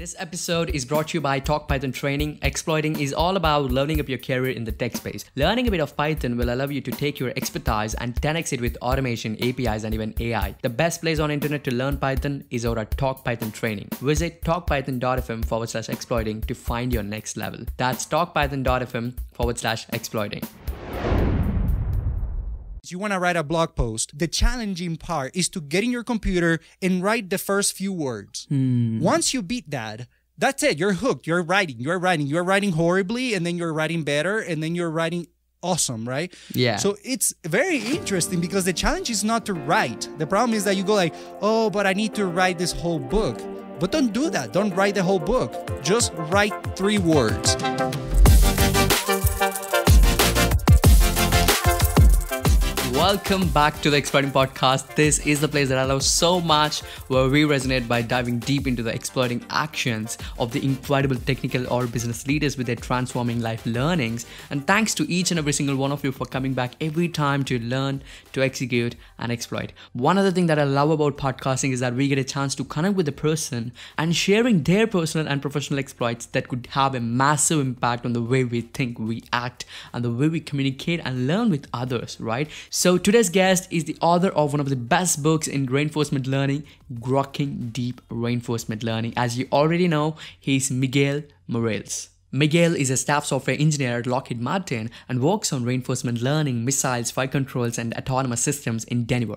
This episode is brought to you by Talk Python Training. Exploiting is all about leveling up your career in the tech space. Learning a bit of Python will allow you to take your expertise and 10x it with automation, APIs, and even AI. The best place on internet to learn Python is at Talk Python Training. Visit talkpython.fm forward slash exploiting to find your next level. That's talkpython.fm forward slash exploiting you want to write a blog post, the challenging part is to get in your computer and write the first few words. Hmm. Once you beat that, that's it. You're hooked. You're writing. You're writing. You're writing horribly, and then you're writing better, and then you're writing awesome, right? Yeah. So it's very interesting because the challenge is not to write. The problem is that you go like, oh, but I need to write this whole book. But don't do that. Don't write the whole book. Just write three words. Welcome back to the Exploiting Podcast. This is the place that I love so much, where we resonate by diving deep into the exploiting actions of the incredible technical or business leaders with their transforming life learnings. And thanks to each and every single one of you for coming back every time to learn, to execute, and exploit. One other thing that I love about podcasting is that we get a chance to connect with the person and sharing their personal and professional exploits that could have a massive impact on the way we think, we act, and the way we communicate and learn with others, right? So today's guest is the author of one of the best books in reinforcement learning, Grokking Deep Reinforcement Learning. As you already know, he's Miguel Morales. Miguel is a staff software engineer at Lockheed Martin and works on reinforcement learning, missiles, flight controls, and autonomous systems in Denver.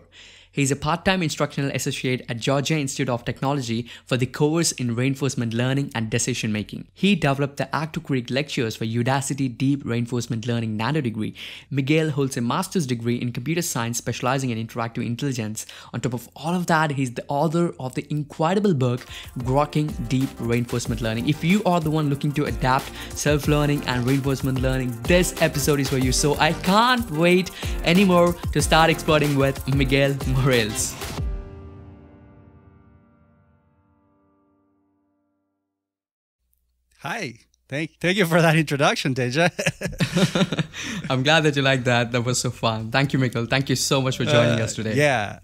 He is a part time instructional associate at Georgia Institute of Technology for the course in reinforcement learning and decision making. He developed the Actor-Critic lectures for Udacity Deep Reinforcement Learning Nano degree. Miguel holds a master's degree in computer science specializing in interactive intelligence. On top of all of that, he's the author of the incredible book Grokking Deep Reinforcement Learning. If you are the one looking to adapt self learning and reinforcement learning, this episode is for you. So I can't wait anymore to start exploring with Miguel Morales. Hi. Thank, thank you for that introduction, Teja. I'm glad that you liked that. That was so fun. Thank you, Miguel. Thank you so much for joining uh, us today. Yeah.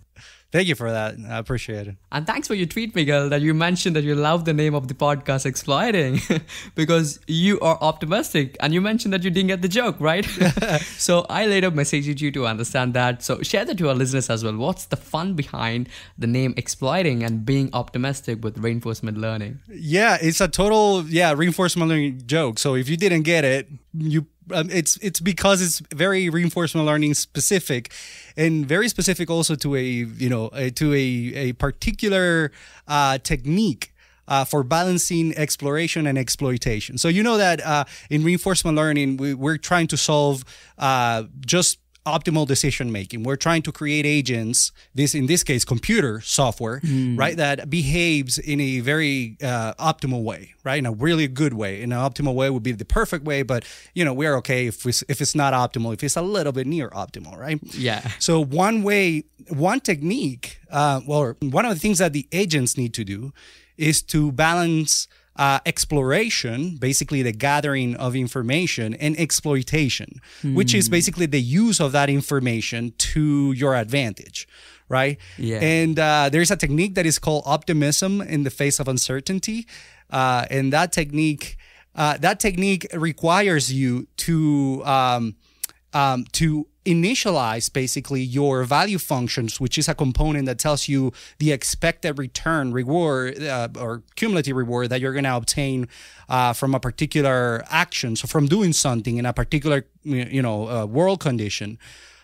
Thank you for that. I appreciate it. And thanks for your tweet, Miguel, that you mentioned that you love the name of the podcast Exploiting because you are optimistic and you mentioned that you didn't get the joke, right? so I later messaged you to understand that. So share that to our listeners as well. What's the fun behind the name Exploiting and being optimistic with reinforcement learning? Yeah, it's a total, yeah, reinforcement learning joke. So if you didn't get it, you um, it's it's because it's very reinforcement learning specific and very specific also to a you know a, to a, a particular uh, technique uh, for balancing exploration and exploitation. So you know that uh, in reinforcement learning, we, are trying to solve uh, just optimal decision making. We're trying to create agents, this in this case, computer software, mm. right, that behaves in a very uh, optimal way, right, in a really good way. In an optimal way would be the perfect way, but you know we're okay if we, if it's not optimal, if it's a little bit near optimal, right? Yeah. So one way, one technique, uh, well, one of the things that the agents need to do is to balance uh, exploration, basically the gathering of information, and exploitation, mm. which is hmm. basically the use of that information to your advantage. Right. Yeah. And uh, there's a technique that is called optimism in the face of uncertainty. Uh, and that technique, uh, that technique requires you to um, um, to initialize basically your value functions, which is a component that tells you the expected return, reward, uh, or cumulative reward that you're going to obtain uh, from a particular action, so from doing something in a particular, you know, uh, world condition.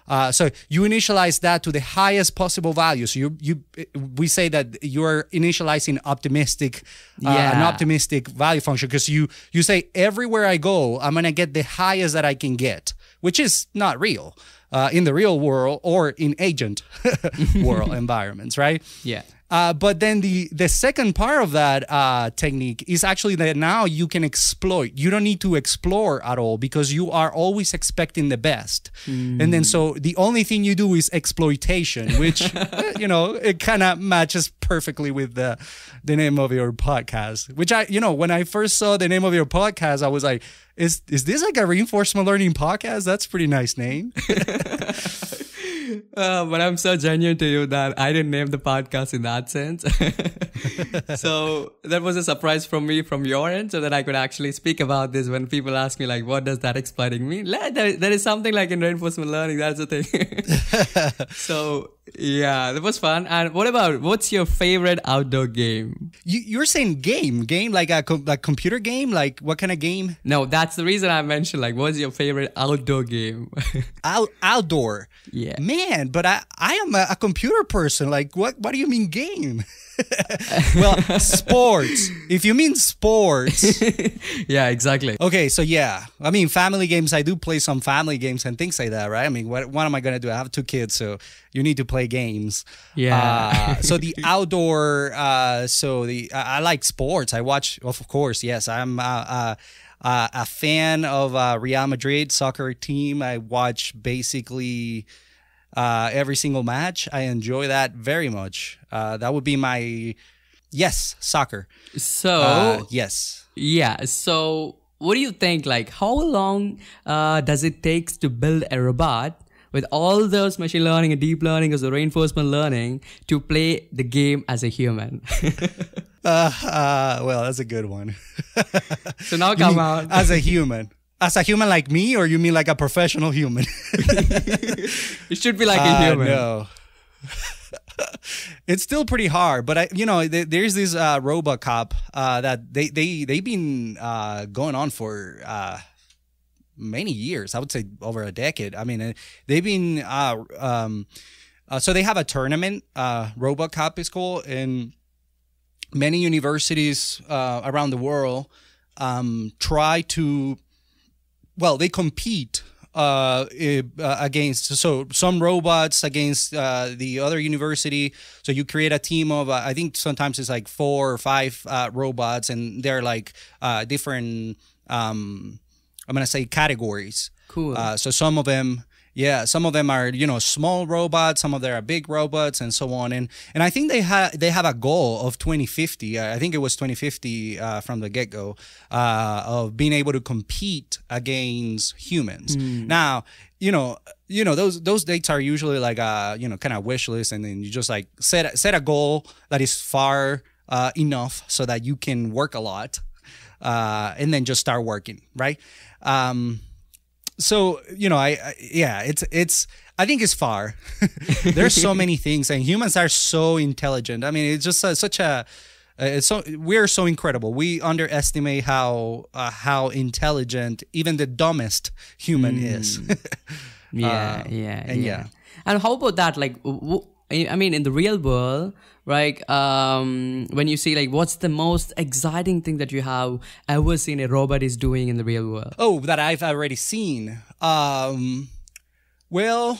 Uh, so you initialize that to the highest possible value. So you you we say that you're initializing optimistic, uh, yeah. an optimistic value function because you you say everywhere I go, I'm gonna get the highest that I can get which is not real uh, in the real world or in agent world environments, right? Yeah. Uh, but then the the second part of that uh, technique is actually that now you can exploit. You don't need to explore at all because you are always expecting the best. Mm. And then so the only thing you do is exploitation, which uh, you know it kind of matches perfectly with the the name of your podcast. Which I you know when I first saw the name of your podcast, I was like, is is this like a reinforcement learning podcast? That's a pretty nice name. Uh, but I'm so genuine to you that I didn't name the podcast in that sense. so that was a surprise from me from your end, so that I could actually speak about this when people ask me like, "What does that exploiting mean?" There, there is something like in reinforcement learning. That's the thing. so yeah, that was fun. And what about what's your favorite outdoor game? You, you're saying game, game like a com- like computer game, like what kind of game? No, that's the reason I mentioned like, what's your favorite outdoor game? Out outdoor. Yeah. Man, but I I am a, a computer person. Like what what do you mean game? well, sports. If you mean sports. yeah, exactly. Okay, so yeah. I mean, family games, I do play some family games and things like that, right? I mean, what, what am I going to do? I have two kids, so you need to play games. Yeah. Uh, so the outdoor, uh, so the, I like sports. I watch, of course, yes. I'm, uh, uh, uh, a fan of uh, Real Madrid soccer team. I watch basically uh, every single match. I enjoy that very much. Uh, that would be my yes, soccer. So yes. yeah, so what do you think? Like, how long uh, does it take to build a robot with all those machine learning and deep learning as the reinforcement learning to play the game as a human? Uh, uh, well, that's a good one. so now come out. as a human. As a human like me, or you mean like a professional human? It should be like a Uh, human. no. it's still pretty hard, but I, you know, th- there's this uh, RoboCup uh, that they they they've been uh, going on for uh, many years. I would say over a decade. I mean, they've been uh, um, uh, so they have a tournament. Uh, RoboCup is called, and many universities uh, around the world um, try to well they compete uh, uh, against so some robots against uh, the other university so you create a team of uh, i think sometimes it's like four or five uh, robots and they're like uh, different um, i'm gonna say categories Cool. uh, so some of them, yeah, some of them are you know small robots, some of them are big robots, and so on. And and I think they have they have a goal of 2050. Uh, I think it was 2050 uh, from the get go uh, of being able to compete against humans. Now you know you know those those dates are usually like a you know kind of wish list, and then you just like set set a goal that is far uh, enough so that you can work a lot, uh, and then just start working, right? Um, so you know I, I yeah it's it's i think it's far there's so many things and humans are so intelligent i mean it's just uh, such a uh, it's so we're so incredible we underestimate how uh, how intelligent even the dumbest human is Yeah, Uh, yeah, and yeah. yeah. And how about that? Like, w- I mean, in the real world, right? Um, when you see like, what's the most exciting thing that you have ever seen a robot is doing in the real world? oh that i've already seen um well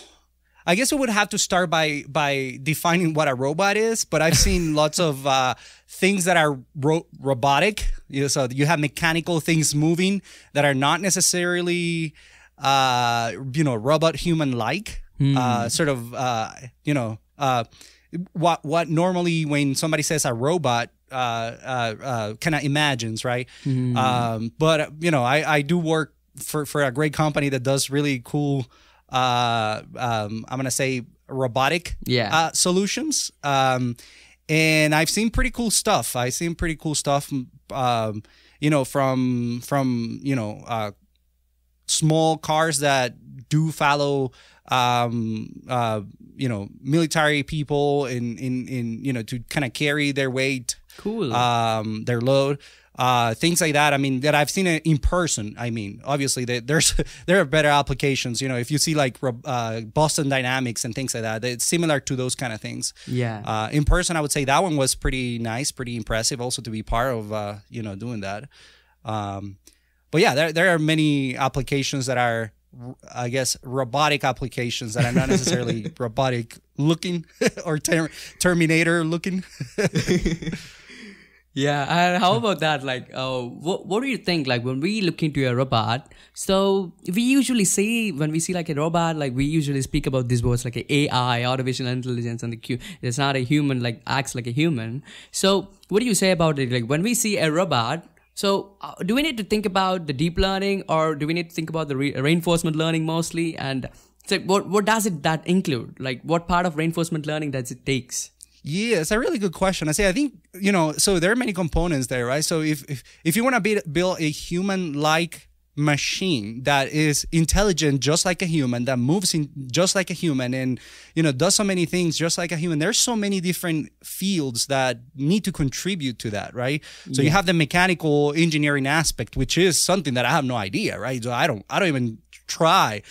I guess we would have to start by by defining what a robot is, but I've seen lots of uh, things that are ro- robotic. You know, so you have mechanical things moving that are not necessarily, uh, you know, robot human like. Uh, sort of, uh, you know, uh, what what normally when somebody says a robot, uh, uh, uh, kind of imagines, right? Um, but you know, I I do work for for a great company that does really cool uh, um, I'm gonna say robotic Yeah. uh, solutions. Um, and I've seen pretty cool stuff. I've seen pretty cool stuff. Um, you know, from from you know uh, small cars that do follow um uh you know military people in in in you know to kind of carry their weight Cool. um, their load, uh, things like that. I mean, that I've seen it in person. I mean, obviously, there- there's there are better applications. You know, if you see like uh, Boston Dynamics and things like that, it's similar to those kind of things. yeah. Uh, in person, I would say that one was pretty nice, pretty impressive. Also, to be part of, uh, you know, doing that. Um, but yeah, there there are many applications that are, I guess, robotic applications that are not necessarily robotic looking or ter- Terminator looking. Yeah, and how about that? Like, uh, what what do you think? Like, when we look into a robot, so we usually see when we see like a robot, like we usually speak about these words like AI, artificial intelligence, and the Q. It's not a human, like acts like a human. So, what do you say about it? Like, when we see a robot, so uh, do we need to think about the deep learning, or do we need to think about the re- reinforcement learning mostly? And So what what does it that include? Like what part of reinforcement learning does it takes? Yeah, it's a really good question. I say I think you know, so there are many components there, right? So if if, if you want to build a human-like machine that is intelligent just like a human that moves in just like a human and you know does so many things just like a human. There's so many different fields that need to contribute to that right? So you have the mechanical engineering aspect which is something that i have no idea right? So i don't i don't even try.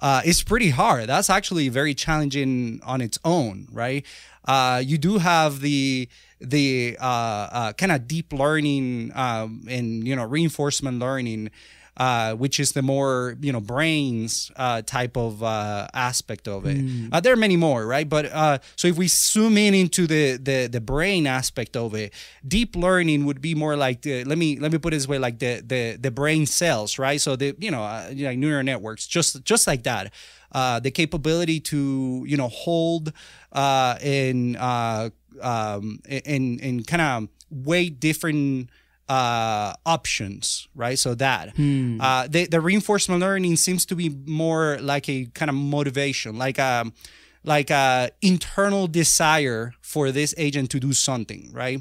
Uh, it's pretty hard. That's actually very challenging on its own right? Uh, you do have the the uh, uh, kind of deep learning um, and you know reinforcement learning uh, which is the more you know brains uh, type of uh, aspect of it. Uh, there are many more, right? But uh, so if we zoom in into the, the the brain aspect of it, deep learning would be more like the, let me let me put it this way, like the the the brain cells, right? So the you know uh, like neural networks, just just like that. Uh, the capability to you know hold uh, uh, um, and and kind of weigh different uh, options, right? So that uh, the the reinforcement learning seems to be more like a kind of motivation, like a like a internal desire for this agent to do something, right?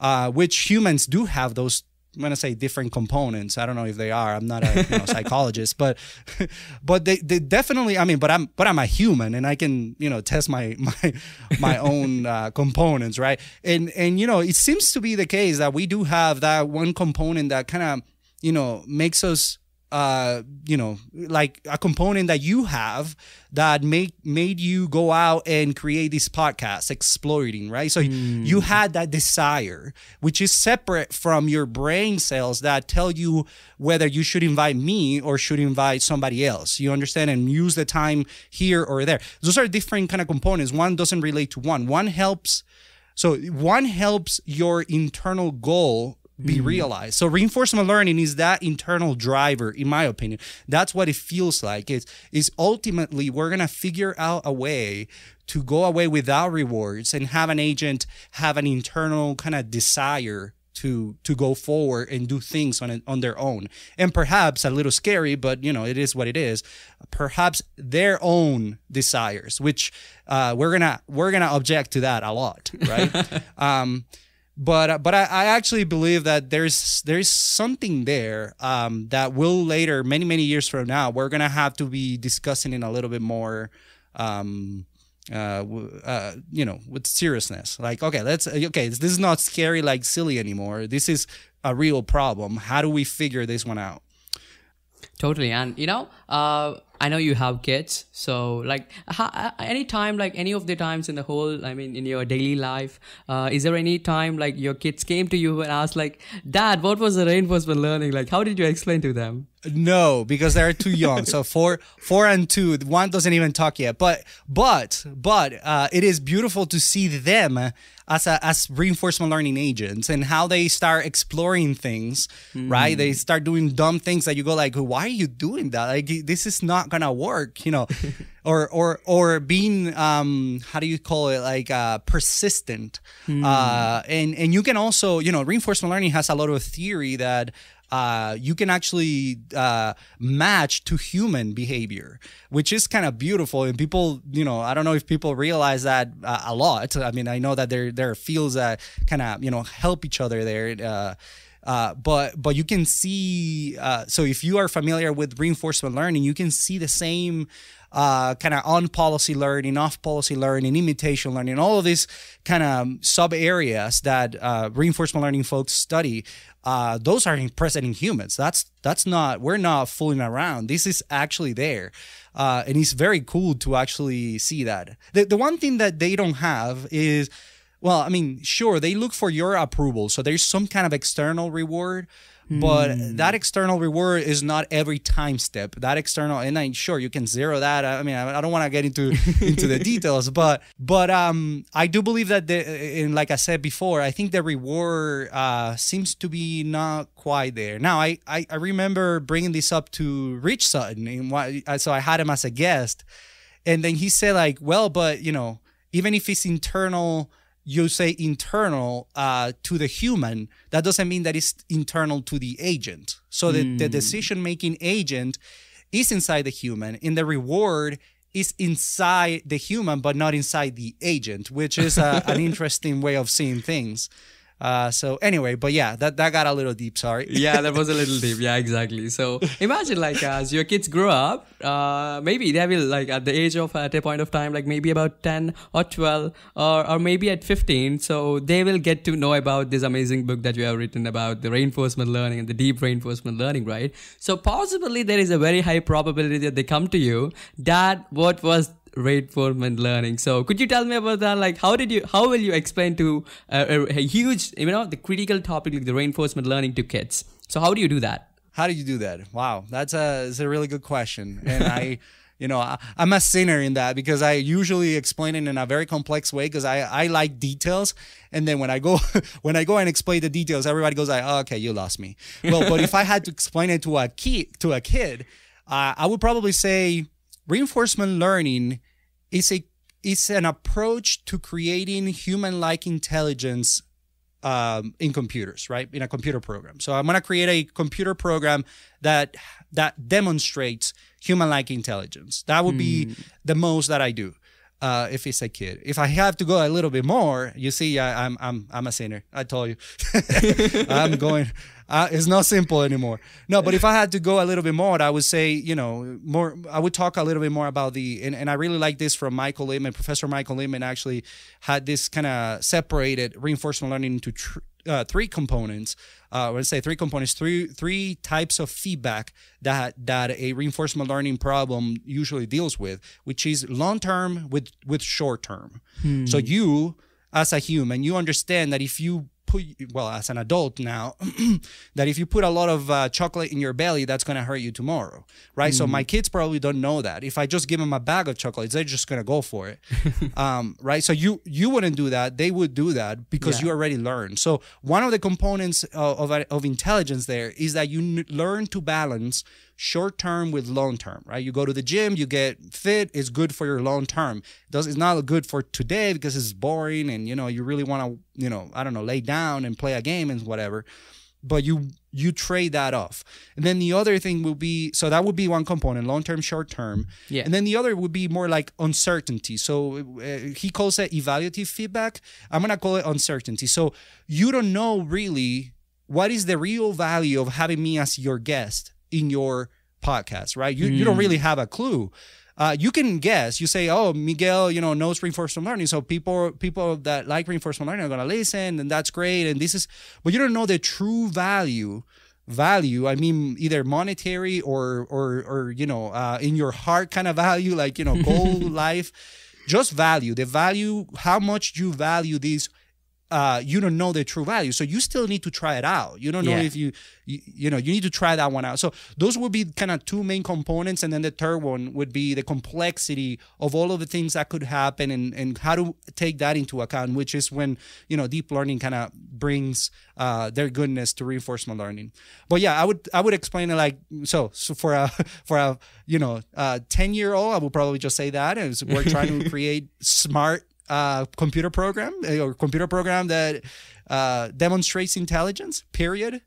Uh, which humans do have those. I'm gonna say different components. I don't know if they are. I'm not a you know, psychologist, but but they, they definitely. I mean, but I'm but I'm a human, and I can you know test my my my own uh, components, right? And and you know it seems to be the case that we do have that one component that kind of you know makes us uh, you know, like a component that you have that made made you go out and create this podcast, exploiting, right? So you had that desire, which is separate from your brain cells that tell you whether you should invite me or should invite somebody else. You understand? And use the time here or there. Those are different kind of components. One doesn't relate to one. One helps. So one helps your internal goal be realized. So reinforcement learning is that internal driver, in my opinion. That's what it feels like. It's is ultimately we're gonna figure out a way to go away without rewards and have an agent have an internal kind of desire to to go forward and do things on it, on their own and perhaps a little scary but you know it is what it is perhaps their own desires which uh, we're gonna we're gonna object to that a lot right um, but but I, I actually believe that there's there's something there um, that will later many many years from now we're gonna have to be discussing in a little bit more um, uh, uh, you know with seriousness. Like okay let's okay this is not scary like silly anymore. This is a real problem. How do we figure this one out? Totally, and you know, uh, I know you have kids, so like, ha- any time, like any of the times in the whole, I mean, in your daily life, uh, is there any time like your kids came to you and asked, like, Dad, what was the reinforcement learning? Like, how did you explain to them? No, because they're too young. so four, four and two, one doesn't even talk yet. But, but, but uh, it is beautiful to see them as a, as reinforcement learning agents and how they start exploring things. Right? They start doing dumb things that you go like, why are you doing that? Like this is not gonna work. You know. Or, or or being um how do you call it like uh persistent uh and and you can also you know reinforcement learning has a lot of theory that uh, you can actually uh, match to human behavior, which is kind of beautiful. And people, you know, I don't know if people realize that uh, a lot. I mean, I know that there there are fields that kind of you know help each other there. Uh, but but you can see uh, so if you are familiar with reinforcement learning, you can see the same uh, kind of on policy learning, off policy learning, imitation learning, all of these kind of sub areas that uh, reinforcement learning folks study. Uh, those are present in humans. That's that's not we're not fooling around. This is actually there, and it's very cool to actually see that. The the one thing that they don't have is well, I mean, sure, they look for your approval. So there's some kind of external reward, but that external reward is not every time step. That external, and I'm sure you can zero that. I mean, I I don't want to get into into the details, but but um, I do believe that the, and like I said before, I think the reward uh seems to be not quite there. Now, I I, I remember bringing this up to Rich Sutton, and why, so I had him as a guest, and then he said like, well, but you know, even if it's internal you say internal uh, to the human, that doesn't mean that it's internal to the agent. So the, the decision making agent is inside the human, and the reward is inside the human but not inside the agent which is a, an interesting way of seeing things uh, so anyway, but yeah, that, that got a little deep. Sorry. yeah, that was a little deep. Yeah, exactly. So imagine like as your kids grow up, uh, maybe they will like at the age of at a point of time, like maybe about ten or twelve, or or maybe at fifteen. So they will get to know about this amazing book that you have written about the reinforcement learning and the deep reinforcement learning, right? So possibly there is a very high probability that they come to you. Dad, what was reinforcement learning. So could you tell me about that? Like, how did you, how will you explain to a, a, a huge, you know, the critical topic like the reinforcement learning to kids? So how do you do that? How do you do that? Wow, that's a, that's a really good question. And I, you know, I, am a sinner in that because I usually explain it in a very complex way because I, I like details. And then when I go when I go and explain the details, everybody goes like, oh, "Okay, you lost me." Well, but if I had to explain it to a kid to a kid, uh, I would probably say reinforcement learning is a is an approach to creating human-like intelligence um, in computers, right? In a computer program. So I'm going to create a computer program that that demonstrates human-like intelligence. That would be mm. the most that I do uh, if it's a kid. If I have to go a little bit more, you see, I, am I'm I'm a sinner. I told you, I'm going. Uh, it's not simple anymore. No, but if I had to go a little bit more, I would say, you know, more. I would talk a little bit more about the, and, and I really like this from Michael Littman. Professor Michael Littman actually had this kind of separated reinforcement learning into tr- uh, three components. Uh, let's say three components, three three types of feedback that that a reinforcement learning problem usually deals with, which is long term with with short term. Hmm. So you as a human, you understand that if you put well as an adult now that if you put a lot of uh, chocolate in your belly that's going to hurt you tomorrow right? Mm. so my kids probably don't know that. If i just give them a bag of chocolates they're just going to go for it um, right? So you you wouldn't do that. They would do that because yeah. you already learned. So one of the components of, of, of intelligence there is that you learn to balance short term with long term, right? You go to the gym, you get fit, it's good for your long term. Does it's not good for today because it's boring and you know you really want to you know I don't know lay down and play a game and whatever, but you you trade that off. And then the other thing will be so that would be one component, long term, short term. Yeah. And then the other would be more like uncertainty. So uh, he calls it evaluative feedback. I'm gonna call it uncertainty. So you don't know really what is the real value of having me as your guest in your podcast, right? You, mm. you don't really hmm. have a clue. Uh, you can guess. You say, "Oh, Miguel, you know, knows reinforcement learning, so people people that like reinforcement learning are gonna listen, and that's great." And this is, but you don't know the true value. Value, I mean, either monetary or or or you know, uh, in your heart kind of value, like you know, goal life. Just value the value, how much you value these uh, you don't know the true value. So you still need to try it out. You don't know yeah. if you, you, you know, you need to try that one out. So those would be kind of two main components. And then the third one would be the complexity of all of the things that could happen and, and how to take that into account, which is when, you know, deep learning kind of brings uh, their goodness to reinforcement learning. But yeah, I would, I would explain it like, so, so for a, for a, you know, a 10 year old, I would probably just say that is we're trying to create smart uh, computer program eh, or computer program that uh, demonstrates intelligence. Period.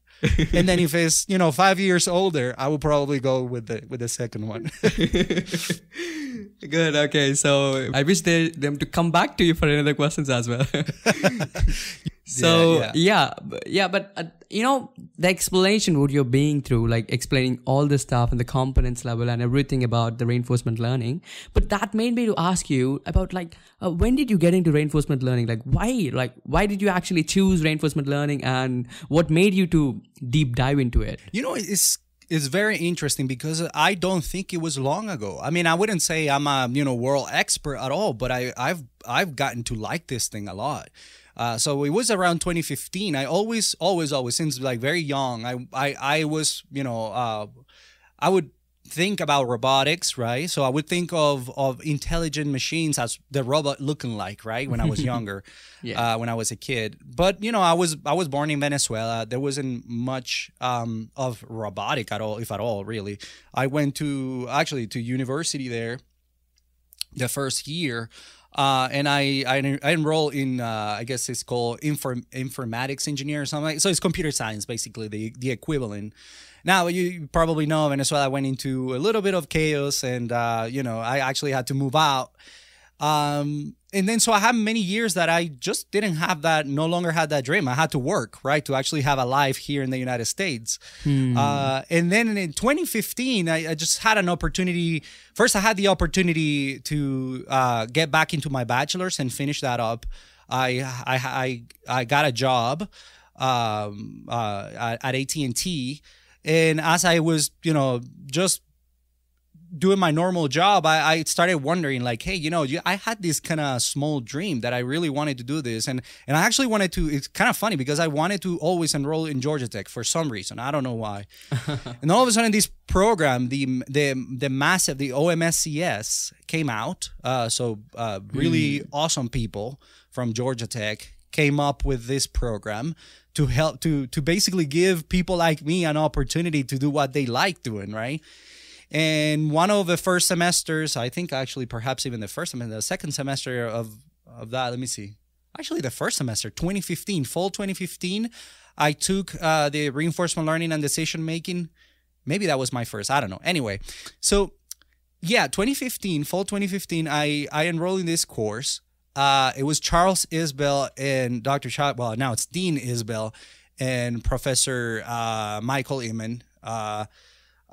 and then if it's you know five years older, I will probably go with the with the second one. Good. Okay. So I wish they them to come back to you for another questions as well. so yeah, yeah, yeah, yeah but uh, you know the explanation what you're being through, like explaining all the stuff and the components level and everything about the reinforcement learning. But that made me to ask you about like uh, when did you get into reinforcement learning? Like why? Like why did you actually choose reinforcement learning and what made you to deep dive into it? You know, it's it's very interesting because I don't think it was long ago. I mean, I wouldn't say I'm a you know world expert at all, but I, I've I've gotten to like this thing a lot. Uh, so it was around 2015. I always, always, always since like very young. I I, I was you know uh, I would think about robotics, right? So I would think of of intelligent machines as the robot looking like, right? When I was younger, yeah. uh, when I was a kid. But you know, I was I was born in Venezuela. There wasn't much um, of robotic at all, if at all, really. I went to actually to university there the first year. Uh, and I, I I enroll in uh, I guess it's called inform, informatics engineer or something. So it's computer science basically the the equivalent. Now you probably know Venezuela went into a little bit of chaos, and uh, you know I actually had to move out. Um, and then so I had many years that I just didn't have that, no longer had that dream. I had to work, right, to actually have a life here in the United States. Hmm. Uh, and then in 2015, I, I, just had an opportunity. First, I had the opportunity to uh, get back into my bachelor's and finish that up. I I I, I got a job um, uh, at, AT&T, and as I was, you know, just doing my normal job, I, I started wondering, like, hey, you know, I had this kind of small dream that I really wanted to do this, and and I actually wanted to. It's kind of funny because I wanted to always enroll in Georgia Tech for some reason. I don't know why. and all of a sudden, this program, the the the massive, the OMSCS came out. Uh, so uh, really mm. awesome people from Georgia Tech came up with this program to help to to basically give people like me an opportunity to do what they like doing, right? And one of the first semesters, I think actually perhaps even the first semester, the second semester of, of that, let me see. Actually, the first semester, 2015, fall 2015, I took uh, the reinforcement learning and decision making. Maybe that was my first. I don't know. Anyway, so yeah, 2015, fall 2015, I, I enrolled in this course. Uh, it was Charles Isbell and Dr. Chuck. Well, now it's Dean Isbell and Professor uh, Michael Littman.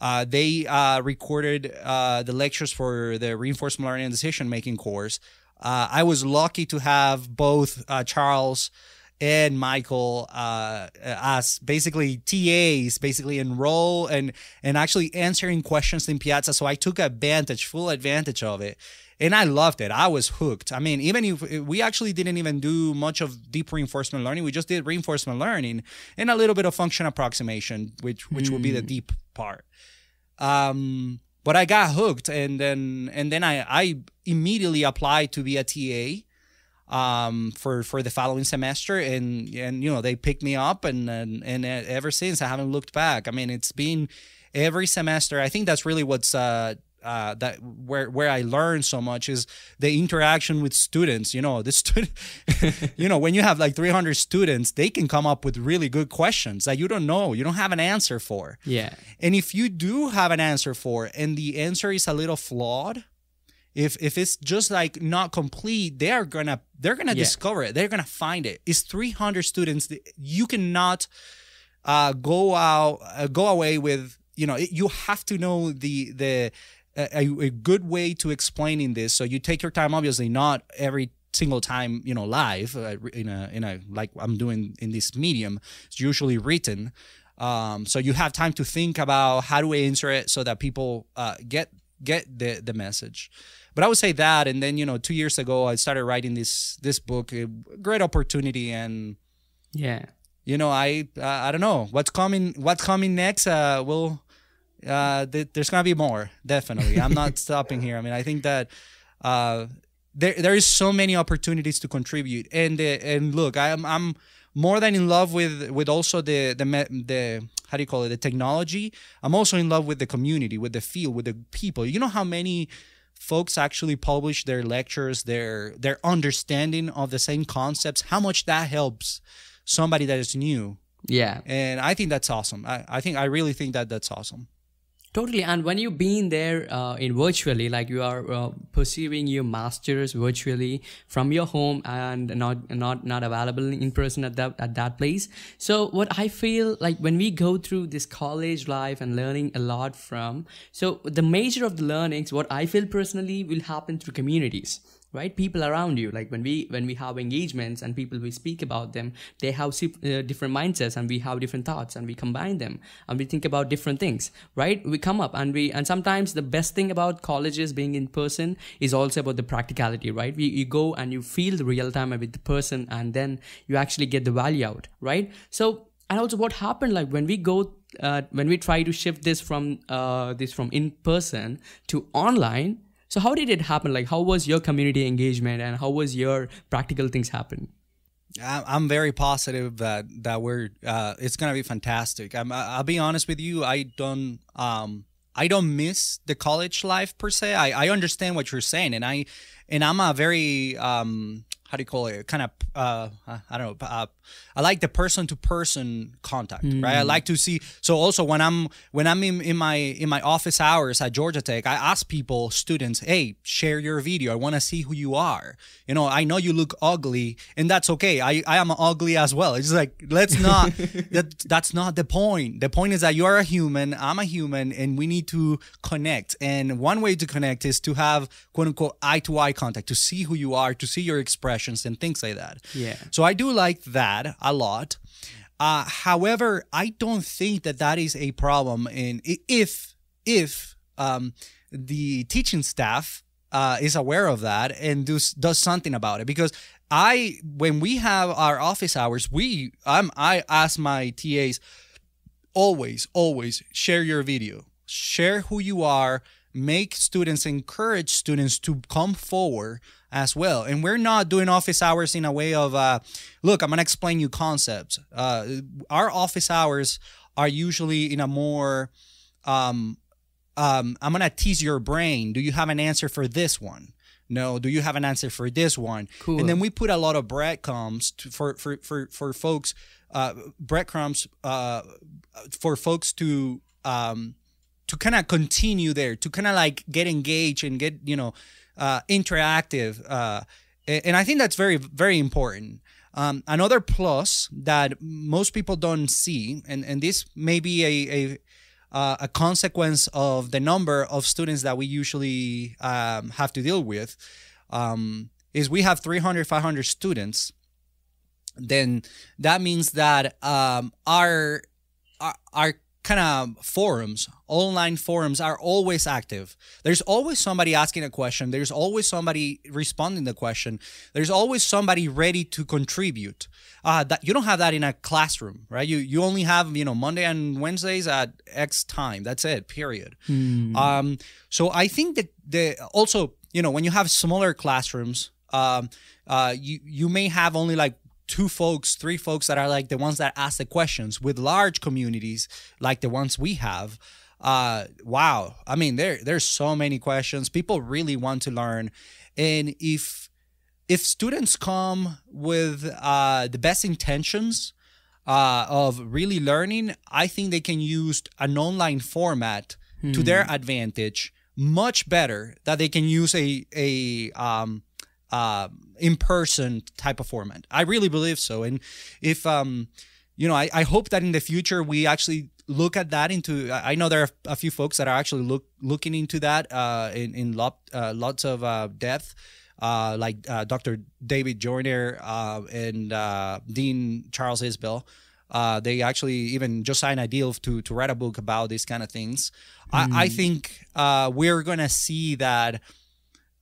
Uh, they uh, recorded uh, the lectures for the reinforcement learning and decision making course. Uh, I was lucky to have both uh, Charles and Michael uh, as basically TAs, basically enroll and and actually answering questions in Piazza. So I took advantage, full advantage of it and I loved it. I was hooked. I mean, even if we actually didn't even do much of deep reinforcement learning, we just did reinforcement learning and a little bit of function approximation, which which mm. would be the hmm. deep part. Um, but I got hooked, and then and then I I immediately applied to be a TA um for for the following semester. And and you know they picked me up and and, and ever since i haven't looked back. I mean it's been every semester. I think that's really what's uh uh, that where where I learn so much is the interaction with students. You know, the student, you know, when you have like 300 students, they can come up with really good questions that you don't know, you don't have an answer for. Yeah. And if you do have an answer for, and the answer is a little flawed, if if it's just like not complete, they are gonna they're gonna yeah. discover it. They're gonna find it. It's 300 students. You cannot uh, go out uh, go away with you know you have to know the the a, a good way to explaining this. So you take your time, obviously, not every single time you know live uh, in a in a like I'm doing in this medium. It's usually written. Um, so you have time to think about how do I answer it so that people uh, get get the the message. But I would say that, and then you know, two years ago I started writing this this book. A great opportunity, and yeah, you know, I uh, I don't know what's coming. What's coming next? Uh, we'll uh, th- there's gonna be more. Definitely, I'm not stopping here. I mean, I think that uh, there there is so many opportunities to contribute, and uh, and look, I'm I'm more than in love with with also the the the how do you call it the technology. I'm also in love with the community, with the field, with the people. You know how many folks actually publish their lectures, their their understanding of the same concepts, how much that helps somebody that is new. Yeah. And I think that's awesome. I, I think I really think that that's awesome. Totally. And when you've been there uh, in virtually, like you are uh, pursuing your masters virtually from your home and not not not available in person at that at that place. So what I feel like when we go through this college life and learning a lot from, so the major of the learnings, what I feel personally will happen through communities right? People around you like when we when we have engagements and people we speak about them they have uh, different mindsets and we have different thoughts and we combine them and we think about different things right? We come up and we and sometimes the best thing about colleges being in person is also about the practicality right? We, you go and you feel the real time with the person and then you actually get the value out right? So and also what happened like when we go uh, when we try to shift this from uh, this from in person to online so how did it happen? Like how was your community engagement and how was your practical things happen? I'm very positive that that we're uh, it's gonna be fantastic. I'm, I'll be honest with you. I don't um I don't miss the college life per se. I, I understand what you're saying, and I and I'm a very um, how do you call it? Kind of, uh, I don't know. Uh, I like the person to person contact, right? I like to see. So also when I'm when I'm in, in my in my office hours at Georgia Tech, I ask people, students, hey, share your video. I want to see who you are. You know, I know you look ugly, and that's okay. I I am ugly as well. It's like let's not. that that's not the point. The point is that you are a human. I'm a human, and we need to connect. And one way to connect is to have quote unquote eye to eye contact, to see who you are, to see your expressions and things like that. Yeah. So I do like that a lot. Uh, however, I don't think that that is a problem in if if um, the teaching staff uh, is aware of that and does does something about it because I when we have our office hours we I'm I ask my TAs always always share your video share who you are make students encourage students to come forward as well. And we're not doing office hours in a way of uh, look i'm going to explain you concepts. Uh, our office hours are usually in a more um, um, i'm going to tease your brain. Do you have an answer for this one? No. Do you have an answer for this one? Cool. and then we put a lot of breadcrumbs to, for, for for for folks uh, breadcrumbs uh, for folks to um, to kind of continue there to kind of like get engaged and get you know uh, interactive uh, and i think that's very very important. Um, another plus that most people don't see and, and this may be a, a uh, a consequence of the number of students that we usually um, have to deal with um, is we have 300 500 students then that means that um, our our, our kind of forums online forums are always active. There's always somebody asking a question. There's always somebody responding the question. There's always somebody ready to contribute. Uh, that you don't have that in a classroom right? You you only have you know monday and wednesdays at x time. That's it period. Um, so i think that the also you know when you have smaller classrooms um, uh, you you may have only like two folks, three folks that are like the ones that ask the questions. With large communities like the ones we have, uh, wow. I mean, there there's so many questions. People really want to learn, and if if students come with uh, the best intentions uh, of really learning, I think they can use an online format to their advantage much better that they can use a a um, uh, in person type of format. I really believe so. And if um, you know, I, I hope that in the future we actually look at that into. I know there are a few folks that are actually look looking into that uh, in in lot, uh, lots of uh, depth. Uh, like uh, Dr. David Joyner uh, and uh, Dean Charles Isbell. Uh, they actually even just signed a deal to to write a book about these kind of things. I, I think uh, we're gonna see that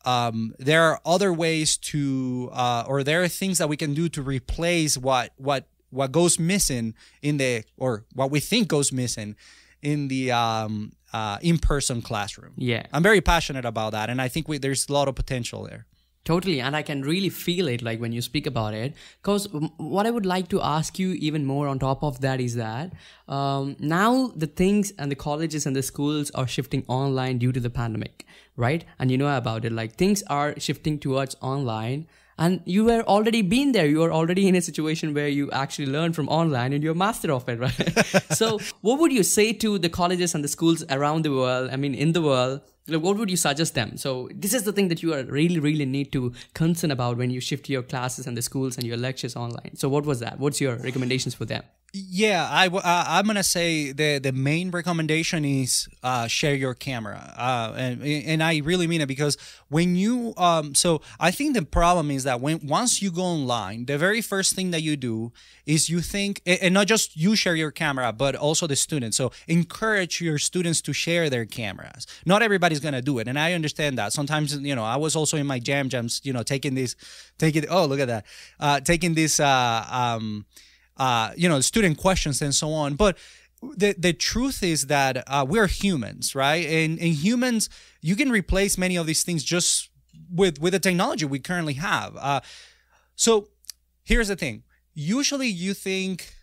um, there are other ways to uh, or there are things that we can do to replace what what what goes missing in the or what we think goes missing in the um, uh, in-person classroom Yeah. i'm very passionate about that and i think we, there's a lot of potential there Totally, and I can really feel it like when you speak about it. Because what I would like to ask you even more on top of that is that um, now the things and the colleges and the schools are shifting online due to the pandemic, right? And you know about it, like things are shifting towards online. And you were already been there. You are already in a situation where you actually learn from online and you're master of it, right? so, what would you say to the colleges and the schools around the world? I mean, in the world, like, what would you suggest them? So this is the thing that you are really, really need to concern about when you shift your classes and the schools and your lectures online. So what was that? What's your recommendations for them? Yeah, I'm gonna say the the main recommendation is uh, share your camera, uh, and and I really mean it because when you um so I think the problem is that when once you go online, the very first thing that you do is you think and not just you share your camera, but also the students. So encourage your students to share their cameras. Not everybody's gonna do it, and I understand that. Sometimes you know I was also in my jam jams, you know, taking this, taking oh look at that, uh, taking this uh um uh, you know, student questions and so on. But the the truth is that uh, we're humans, right? And and humans, you can replace many of these things just with with the technology we currently have. Uh, so here's the thing: usually, you think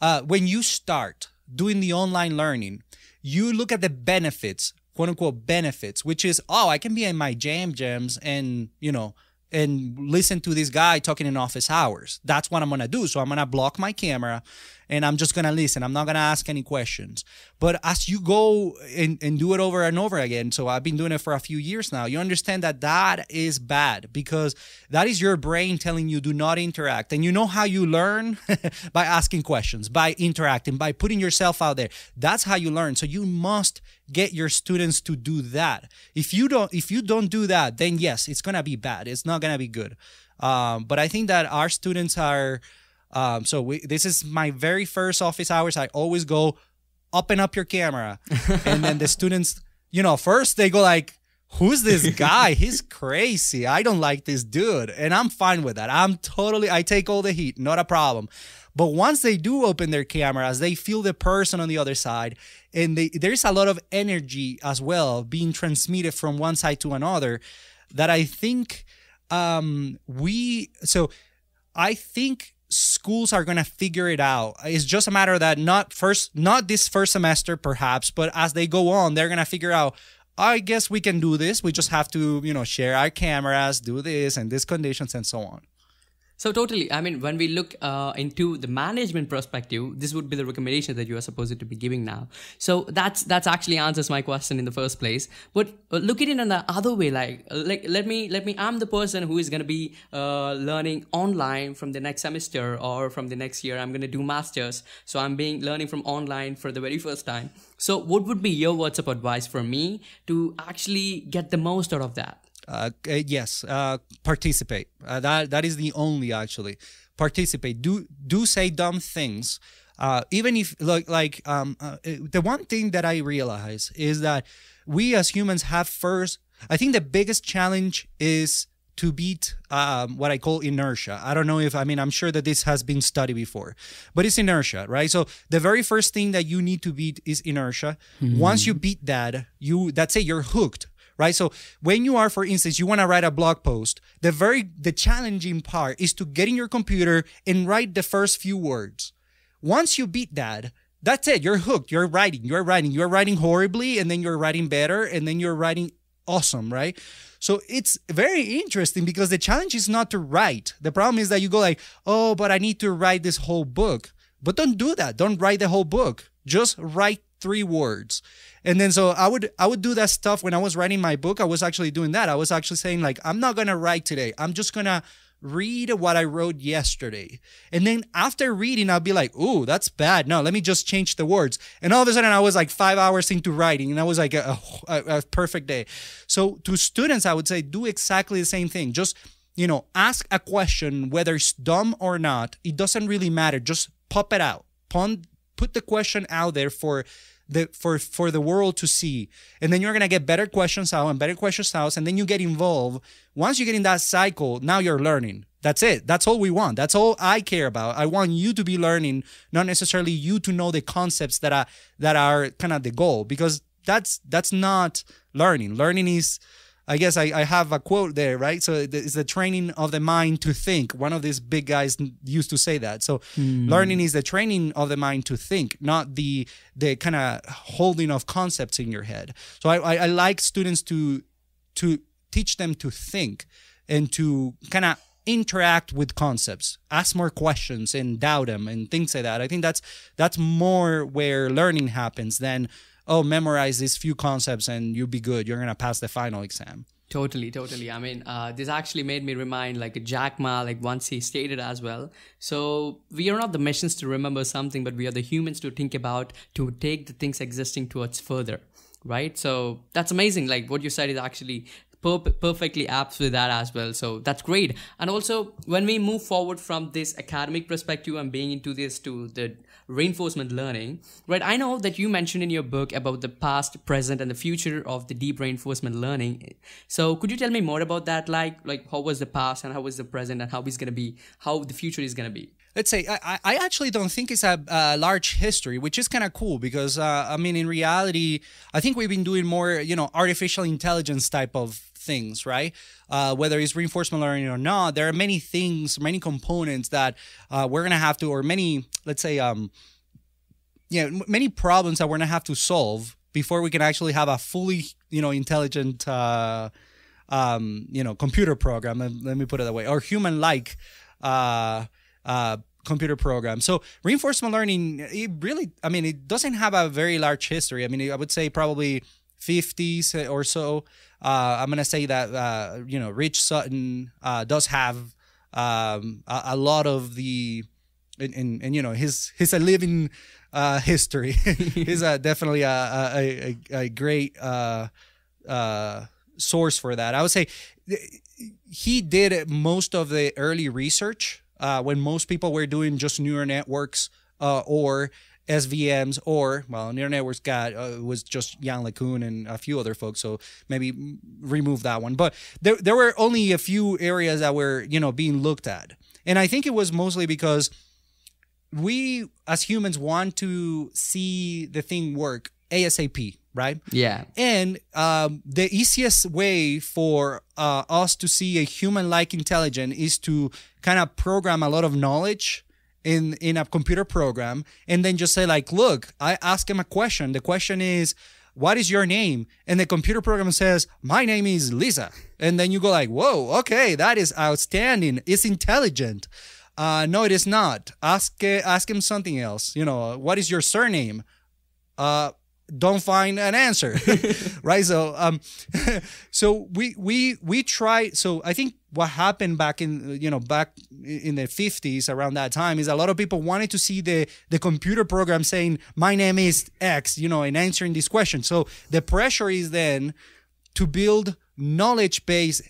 uh, when you start doing the online learning, you look at the benefits quote unquote benefits, which is, oh, I can be in my jam jams and, you know, and listen to this guy talking in office hours. That's what I'm gonna do. So I'm gonna block my camera and I'm just gonna listen. I'm not gonna ask any questions. But as you go and, and do it over and over again, so I've been doing it for a few years now, you understand that that is bad because that is your brain telling you do not interact. And you know how you learn? by asking questions, by interacting, by putting yourself out there. That's how you learn. So you must get your students to do that. If you don't, if you don't do that, then yes, it's gonna be bad. It's not gonna be good. Um, but I think that our students are. Um, so we, this is my very first office hours. I always go up and up your camera, and then the students, you know, first they go like, "Who's this guy? He's crazy. I don't like this dude," and I'm fine with that. I'm totally. I take all the heat, not a problem. But once they do open their cameras, they feel the person on the other side, and they, there's a lot of energy as well being transmitted from one side to another. That I think um, we so I think schools are going to figure it out. It's just a matter that not first, not this first semester, perhaps, but as they go on, they're going to figure out. I guess we can do this. We just have to, you know, share our cameras, do this and these conditions, and so on. So totally. I mean, when we look uh, into the management perspective, this would be the recommendation that you are supposed to be giving now. So that's that's actually answers my question in the first place. But uh, look at it in the other way. Like, like let me let me. I'm the person who is going to be uh, learning online from the next semester or from the next year. I'm going to do masters. So I'm being learning from online for the very first time. So what would be your words of advice for me to actually get the most out of that? Uh, yes, uh, participate. Uh, that that is the only actually participate. Do do say dumb things. Uh, even if like like um, uh, the one thing that I realize is that we as humans have first. I think the biggest challenge is to beat um, what I call inertia. I don't know if I mean I'm sure that this has been studied before, but it's inertia, right? So the very first thing that you need to beat is inertia. Mm-hmm. Once you beat that, you that's it. You're hooked right? So when you are, for instance, you want to write a blog post, the very the challenging part is to get in your computer and write the first few words. Once you beat that, that's it. You're hooked. You're writing. You're writing. You're writing horribly, and then you're writing better, and then you're writing awesome, right? So it's very interesting because the challenge is not to write. The problem is that you go like, oh, but I need to write this whole book. But don't do that. Don't write the whole book. Just write three words and then so i would i would do that stuff when i was writing my book i was actually doing that. I was actually saying like i'm not gonna write today. I'm just gonna read what i wrote yesterday. And then after reading i'll be like ooh that's bad. No let me just change the words. And all of a sudden i was like five hours into writing and i was like a, a, a perfect day. So to students i would say do exactly the same thing. Just you know ask a question whether it's dumb or not. It doesn't really matter. Just pop it out. Put the question out there for the for for the world to see. And then you're gonna get better questions out and better questions out and then you get involved. Once you get in that cycle now you're learning. That's it. That's all we want. That's all i care about. I want you to be learning not necessarily you to know the concepts that are that are kind of the goal because that's that's not learning. Learning is I guess I, I have a quote there, right? So it's the training of the mind to think. One of these big guys used to say that. So mm. learning is the training of the mind to think, not the the kind of holding of concepts in your head. So I, I, I like students to to teach them to think and to kind of interact with concepts ask more questions and doubt them and things like that i think that's that's more where learning happens than oh, memorize these few concepts and you'll be good. You're gonna pass the final exam. Totally, totally. I mean, uh, this actually made me remind like Jack Ma, like once he stated as well. So we are not the machines to remember something, but we are the humans to think about to take the things existing towards further, right? So that's amazing. Like what you said is actually per- perfectly apt with that as well. So that's great. And also when we move forward from this academic perspective and being into this to the reinforcement learning, right? I know that you mentioned in your book about the past, present, and the future of the deep reinforcement learning. So could you tell me more about that? Like, like how was the past and how was the present and how is going to be, how the future is going to be? let's say I, I actually don't think it's a, a large history which is kind of cool because uh, i mean in reality i think we've been doing more you know artificial intelligence type of things right uh, whether it's reinforcement learning or not there are many things many components that uh, we're gonna have to or many let's say um yeah many problems that we're gonna have to solve before we can actually have a fully you know intelligent uh, um, you know computer program. Let, let me put it that way, or human like. Uh, uh, computer program. So reinforcement learning, it really, I mean, it doesn't have a very large history. I mean, I would say probably 50s or so. Uh, I'm gonna say that uh, you know Rich Sutton uh, does have um, a, a, lot of the, and, you know his his a living uh, history. he's a, definitely a a, a, a great uh, uh, source for that. I would say he did most of the early research uh, when most people were doing just neural networks uh, or SVMs or well, neural networks got uh, was just Yann LeCun and a few other folks. So maybe remove that one. But there there were only a few areas that were you know being looked at, and I think it was mostly because we as humans want to see the thing work ASAP right? Yeah. And um, the easiest way for uh, us to see a human-like intelligence is to kind of program a lot of knowledge in in a computer program, and then just say like, "Look, I ask him a question. The question is." What is your name? And the computer program says, My name is Lisa. And then you go like, Whoa, okay, that is outstanding. It's intelligent. Uh, no, it is not. Ask ask him something else. You know, what is your surname? Uh, don't find an answer right? So um so we we we try so i think what happened back in you know back in the 50s around that time is a lot of people wanted to see the the computer program saying my name is x you know and answering this question. So the pressure is then to build knowledge based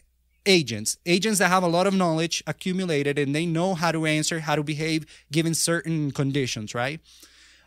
agents agents that have a lot of knowledge accumulated and they know how to answer how to behave given certain conditions right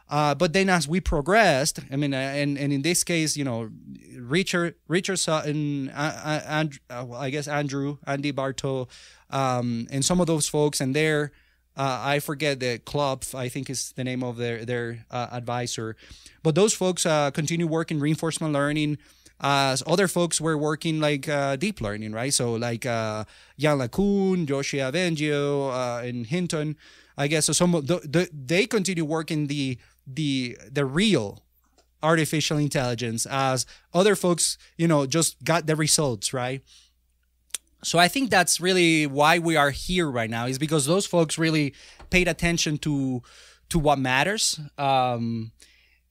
uh, but then as we progressed, I mean, uh, and, and in this case, you know, Richard Richard Sutton, uh, and, uh, I guess Andrew, Andy Barto, um, and some of those folks, and their uh, I forget the Klopf, I think is the name of their their uh, advisor, but those folks continue working reinforcement learning. As other folks were working like deep learning, right? So like Yann LeCun, Yoshua Bengio, and Hinton. I guess so. Some of the, the, they continue working the the the real artificial intelligence as other folks you know just got the results right? So i think that's really why we are here right now is because those folks really paid attention to to what matters. Um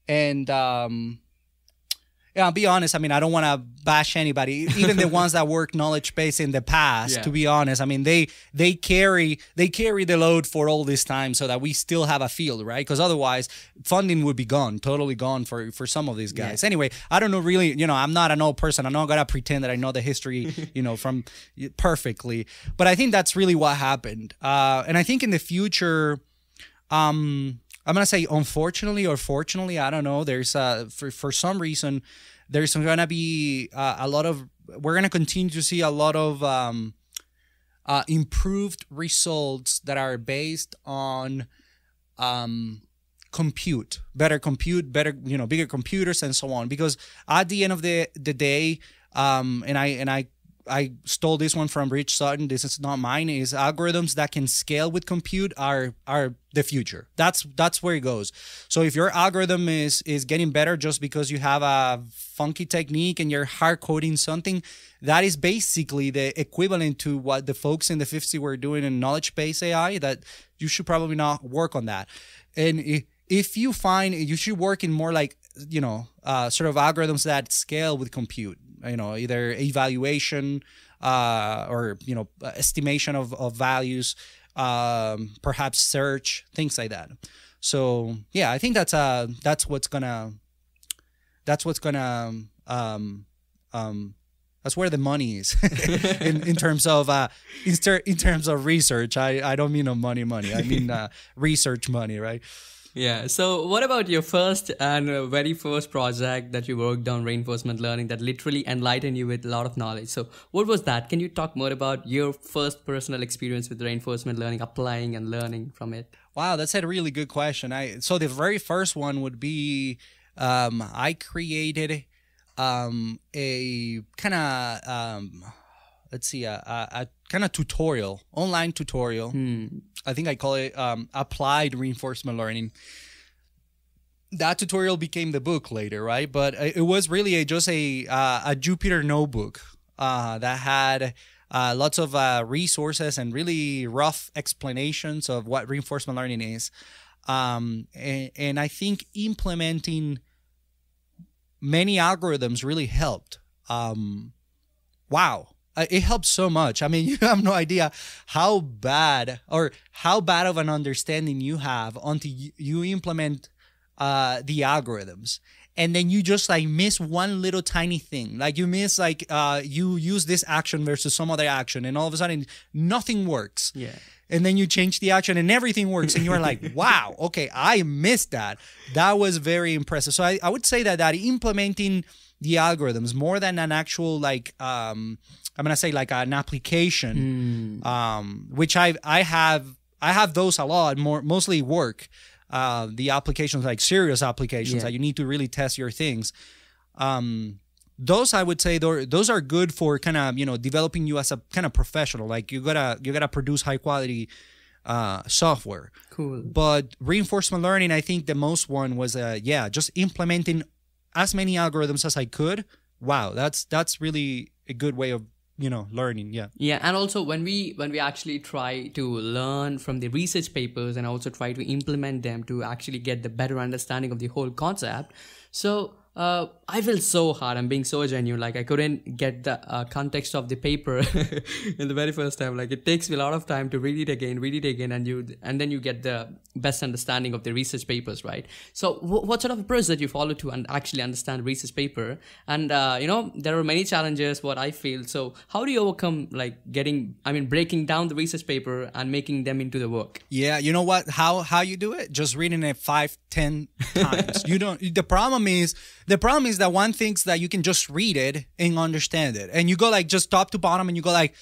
and um yeah, I'll be honest. I mean, I don't want to bash anybody, even the ones that work knowledge base in the past. Yeah. To be honest, I mean they they carry they carry the load for all this time, so that we still have a field, right? Because otherwise, funding would be gone, totally gone for for some of these guys. Yeah. Anyway, I don't know really. You know, I'm not an old person. I'm not gonna pretend that I know the history, you know, from perfectly. But I think that's really what happened, uh, and I think in the future. Um, I'm gonna say unfortunately or fortunately, I don't know. There's uh for for some reason there's gonna be uh, a lot of we're gonna continue to see a lot of um, uh, improved results that are based on um, compute, better compute, better you know bigger computers and so on. Because at the end of the the day, um, and I and I I stole this one from Rich Sutton. This is not mine. Is algorithms that can scale with compute are are the future. That's that's where it goes. So if your algorithm is is getting better just because you have a funky technique and you're hard coding something, that is basically the equivalent to what the folks in the 50s were doing in knowledge base AI. That you should probably not work on that. And if you find you should work in more like you know uh, sort of algorithms that scale with compute you know either evaluation uh, or you know estimation of, of values um, perhaps search things like that. So yeah i think that's uh that's what's gonna that's what's gonna um um that's where the money is in, in terms of uh in, ter- in terms of research. I i don't mean no money money. I mean uh, research money right yeah. So, what about your first and very first project that you worked on reinforcement learning that literally enlightened you with a lot of knowledge? So, what was that? Can you talk more about your first personal experience with reinforcement learning, applying and learning from it? Wow, that's a really good question. I so the very first one would be um, I created um, a kind of um, let's see a, a, a kind of tutorial, online tutorial. Hmm. I think I call it um, applied reinforcement learning. that tutorial became the book later, right? But it was really a, just a uh, a Jupyter notebook uh, that had uh, lots of uh, resources and really rough explanations of what reinforcement learning is. Um, and, and I think implementing many algorithms really helped. Um, wow, it helps so much. I mean, you have no idea how bad or how bad of an understanding you have until you, implement uh, the algorithms. And then you just like miss one little tiny thing. Like you miss like uh you use this action versus some other action and all of a sudden nothing works. Yeah. and then you change the action and everything works and you're like wow okay i missed that. That was very impressive. So i, I would say that that implementing the algorithms more than an actual like um i'm gonna say like an application um which i i have i have those a lot more mostly work uh the applications like serious applications Yeah. that you need to really test your things um those I would say those those are good for kind of you know developing you as a kind of professional. Like you gotta you gotta produce high quality uh, software. Cool. But reinforcement learning, I think the most one was uh, yeah, just implementing as many algorithms as I could. Wow, that's that's really a good way of you know learning. Yeah. Yeah, and also when we when we actually try to learn from the research papers and also try to implement them to actually get the better understanding of the whole concept. So uh, I feel so hard. I'm being so genuine. Like I couldn't get the uh, context of the paper in the very first time. Like it takes me a lot of time to read it again, read it again, and you and then you get the best understanding of the research papers, right? So wh- what sort of approach that you follow to and actually understand research paper? And uh, you know there are many challenges. What I feel. So how do you overcome like getting? I mean breaking down the research paper and making them into the work. Yeah, you know what? How how you do it? Just reading it five, ten times. you don't. The problem is the problem is that one thinks that you can just read it and understand it, and you go like just top to bottom, and you go like,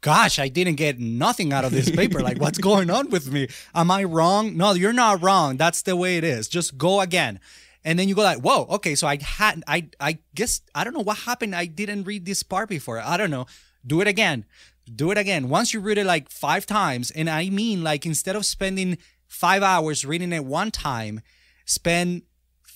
"Gosh, I didn't get nothing out of this paper. like, what's going on with me? Am I wrong? No, you're not wrong. That's the way it is. Just go again." And then you go like, whoa, okay, so I had, I, I guess, I don't know what happened. I didn't read this part before. I don't know. Do it again. Do it again. Once you read it like five times, and I mean like instead of spending five hours reading it one time, spend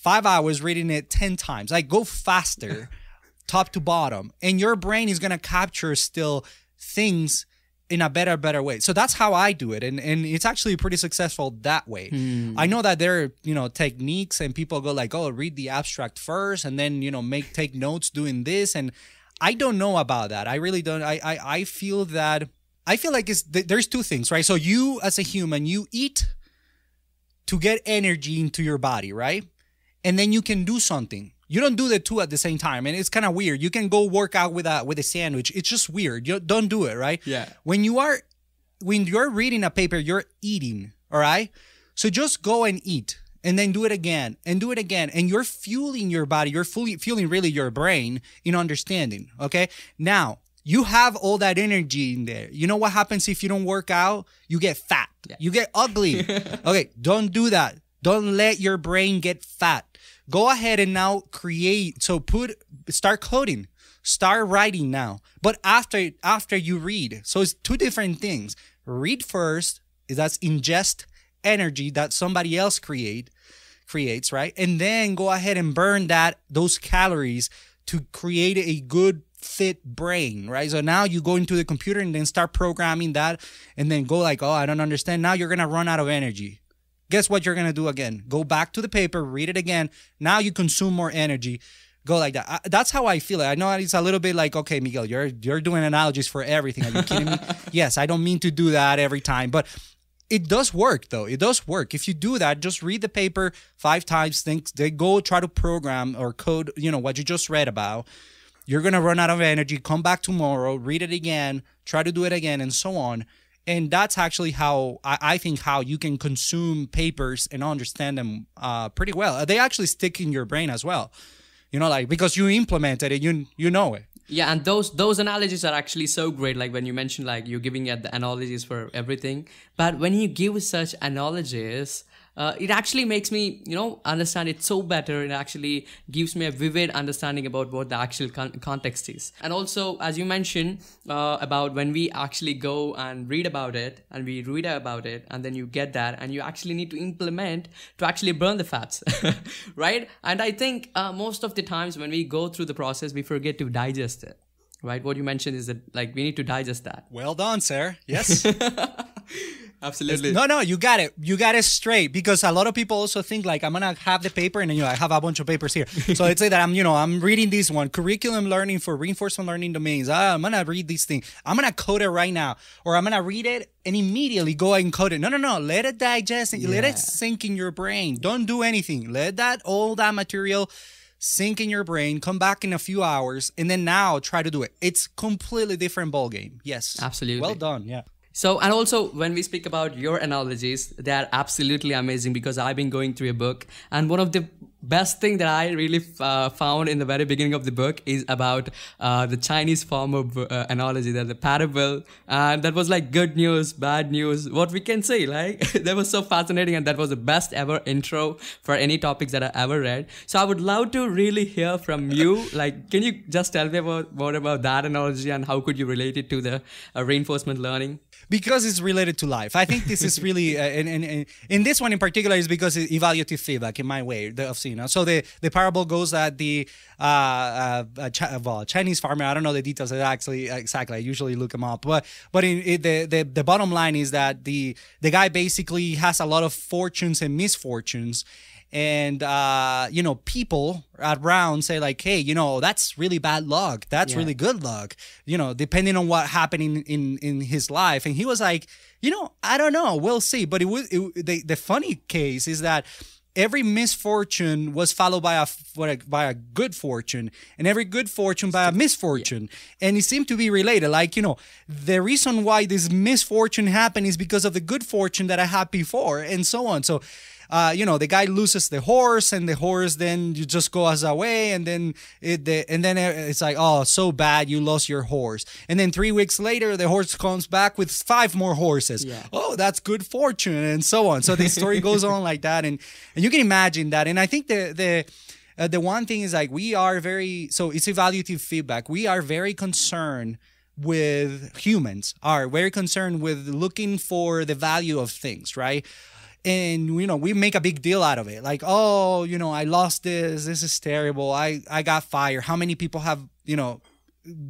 five hours reading it 10 times. Like go faster, top to bottom. And your brain is gonna capture still things in a better, better way. So that's how I do it. And and it's actually pretty successful that way. Hmm. I know that there are, you know, techniques and people go like, oh, read the abstract first and then, you know, make take notes doing this. And I don't know about that. I really don't. I I, I feel that I feel like it's th- there's two things, right? So you as a human, you eat to get energy into your body, right? And then you can do something. You don't do the two at the same time, and it's kind of weird. You can go work out with a with a sandwich. It's just weird. You don't do it, right? Yeah. When you are when you're reading a paper, you're eating, all right? So just go and eat and then do it again and do it again. And you're fueling your body, you're fully fueling really your brain in understanding. Okay. Now you have all that energy in there. You know what happens if you don't work out? You get fat. You get ugly. okay. Don't do that. Don't let your brain get fat. Go ahead and now create. So put start coding. Start writing now. But after after you read. So it's two different things. Read first, that's ingest energy that somebody else create creates, right? And then go ahead and burn that those calories to create a good fit brain, right? So now you go into the computer and then start programming that and then go like, "Oh, I don't understand." Now you're going to run out of energy. Guess what you're going to do again? Go back to the paper, read it again. Now you consume more energy. Go like that. I, that's how I feel it. I know it's a little bit like, okay, Miguel, you're you're doing analogies for everything. Are you kidding me? yes, I don't mean to do that every time, but it does work though. It does work. If you do that, just read the paper five times, think they go try to program or code, you know, what you just read about. You're gonna run out of energy, come back tomorrow, read it again, try to do it again, and so on. And that's actually how I, I think how you can consume papers and understand them uh, pretty well. They actually stick in your brain as well. You know, like because you implemented it, you you know it. Yeah, and those those analogies are actually so great. Like when you mentioned like you're giving the analogies for everything, but when you give such analogies, uh, it actually makes me you know understand it so better. It actually gives me a vivid understanding about what the actual con- context is. And also as you mentioned uh, about when we actually go and read about it and we read about it and then you get that and you actually need to implement to actually burn the fats right? And i think uh, most of the times when we go through the process we forget to digest it right? What you mentioned is that like we need to digest that. Well done, sir. Yes. absolutely no, no, you got it. You got it straight because a lot of people also think like I'm gonna have the paper and then you know I have a bunch of papers here. So let's say that I'm you know I'm reading this one curriculum learning for reinforcement learning domains. Ah, I'm gonna read this thing. I'm gonna code it right now, or I'm gonna read it and immediately go and code it. No, no, no. Let it digest. and Let it sink in your brain. Don't do anything. Let that all that material sink in your brain. Come back in a few hours, and then now try to do it. It's completely different ball game. Yes, Absolutely. Well done. Yeah. So, and also when we speak about your analogies, they are absolutely amazing because I've been going through a book, and one of the best thing that I really uh, found in the very beginning of the book is about uh, the Chinese farmer uh, analogy, that the parable, and that was like good news, bad news, what we can say. Like that was so fascinating, and that was the best ever intro for any topics that I ever read. So I would love to really hear from you. Like, can you just tell me about more about that analogy and how could you relate it to the uh, reinforcement learning? Because it's related to life. I think this is really, uh, and, and, and in this one in particular, is because it's evaluative feedback in my way of seeing. it. So the the parable goes that the uh, uh, uh, well, Chinese farmer. I don't know the details actually exactly. I usually look them up, but but in, in the, the the bottom line is that the the guy basically has a lot of fortunes and misfortunes and uh, you know people around say like hey you know that's really bad luck. That's Yeah. really good luck. You know depending on what happened in in, in his life. And he was like you know i don't know. We'll see. But it was it, the, the funny case is that every misfortune was followed by a- by a good fortune and every good fortune by a misfortune. And it seemed to be related. Like you know the reason why this misfortune happened is because of the good fortune that i had before and so on. So uh, you know, the guy loses the horse, and the horse then you just goes away, and then it, the, and then it's like, oh, so bad, you lost your horse, and then three weeks later, the horse comes back with five more horses. Yeah. Oh, that's good fortune, and so on. So the story goes on like that, and and you can imagine that. And I think the the uh, the one thing is like we are very so it's evaluative feedback. We are very concerned with humans are very concerned with looking for the value of things, right? And you know we make a big deal out of it. Like oh you know i lost this this is terrible i i got fired. How many people have you know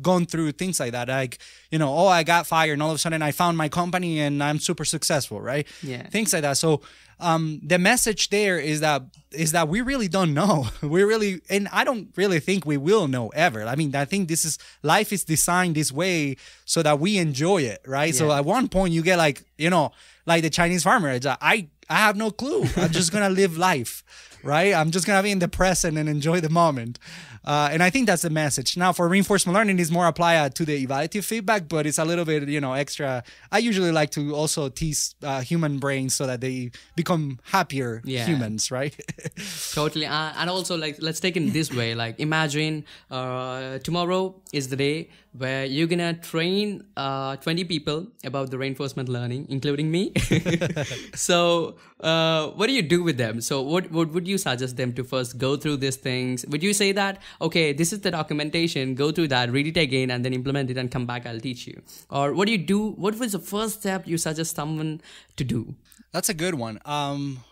gone through things like that? Like you know oh i got fired and all of a sudden i found my company and i'm super successful right? Yeah. things like that. So um the message there is that is that we really don't know. We really and i don't really think we will know ever. I mean i think this is life is designed this way so that we enjoy it right? So at one point you get like you know like the chinese farmer it's like, i i have no clue. I'm just gonna live life right? I'm just gonna be in the present and enjoy the moment uh, and i think that's the message. Now for reinforcement learning is more applied to the evaluative feedback but it's a little bit you know extra. I usually like to also tease uh, human brains so that they become happier Yeah. humans right? Totally. Uh, and also like let's take it this way. Like imagine uh, tomorrow is the day where you're gonna train uh, 20 people about the reinforcement learning including me. So uh, what do you do with them? So what, what would you suggest them to first go through these things? Would you say that okay this is the documentation go through that read it again and then implement it and come back i'll teach you or what do you do what was the first step you suggest someone to do That's a good one. Um,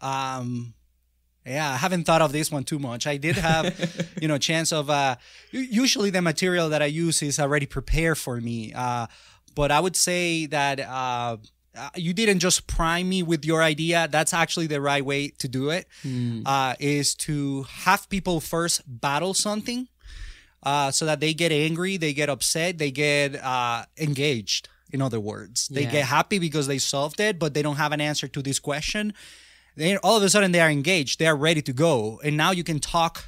um, yeah, I haven't thought of this one too much. I did have, you know, chance of. Uh, usually the material that I use is already prepared for me. Uh, but I would say that uh, uh, you didn't just prime me with your idea. That's actually the right way to do it. Uh, is to have people first battle something uh, so that they get angry, they get upset, they get uh, engaged. In other words, they Yeah. get happy because they solved it, but they don't have an answer to this question. Then all of a sudden they are engaged, they are ready to go, and now you can talk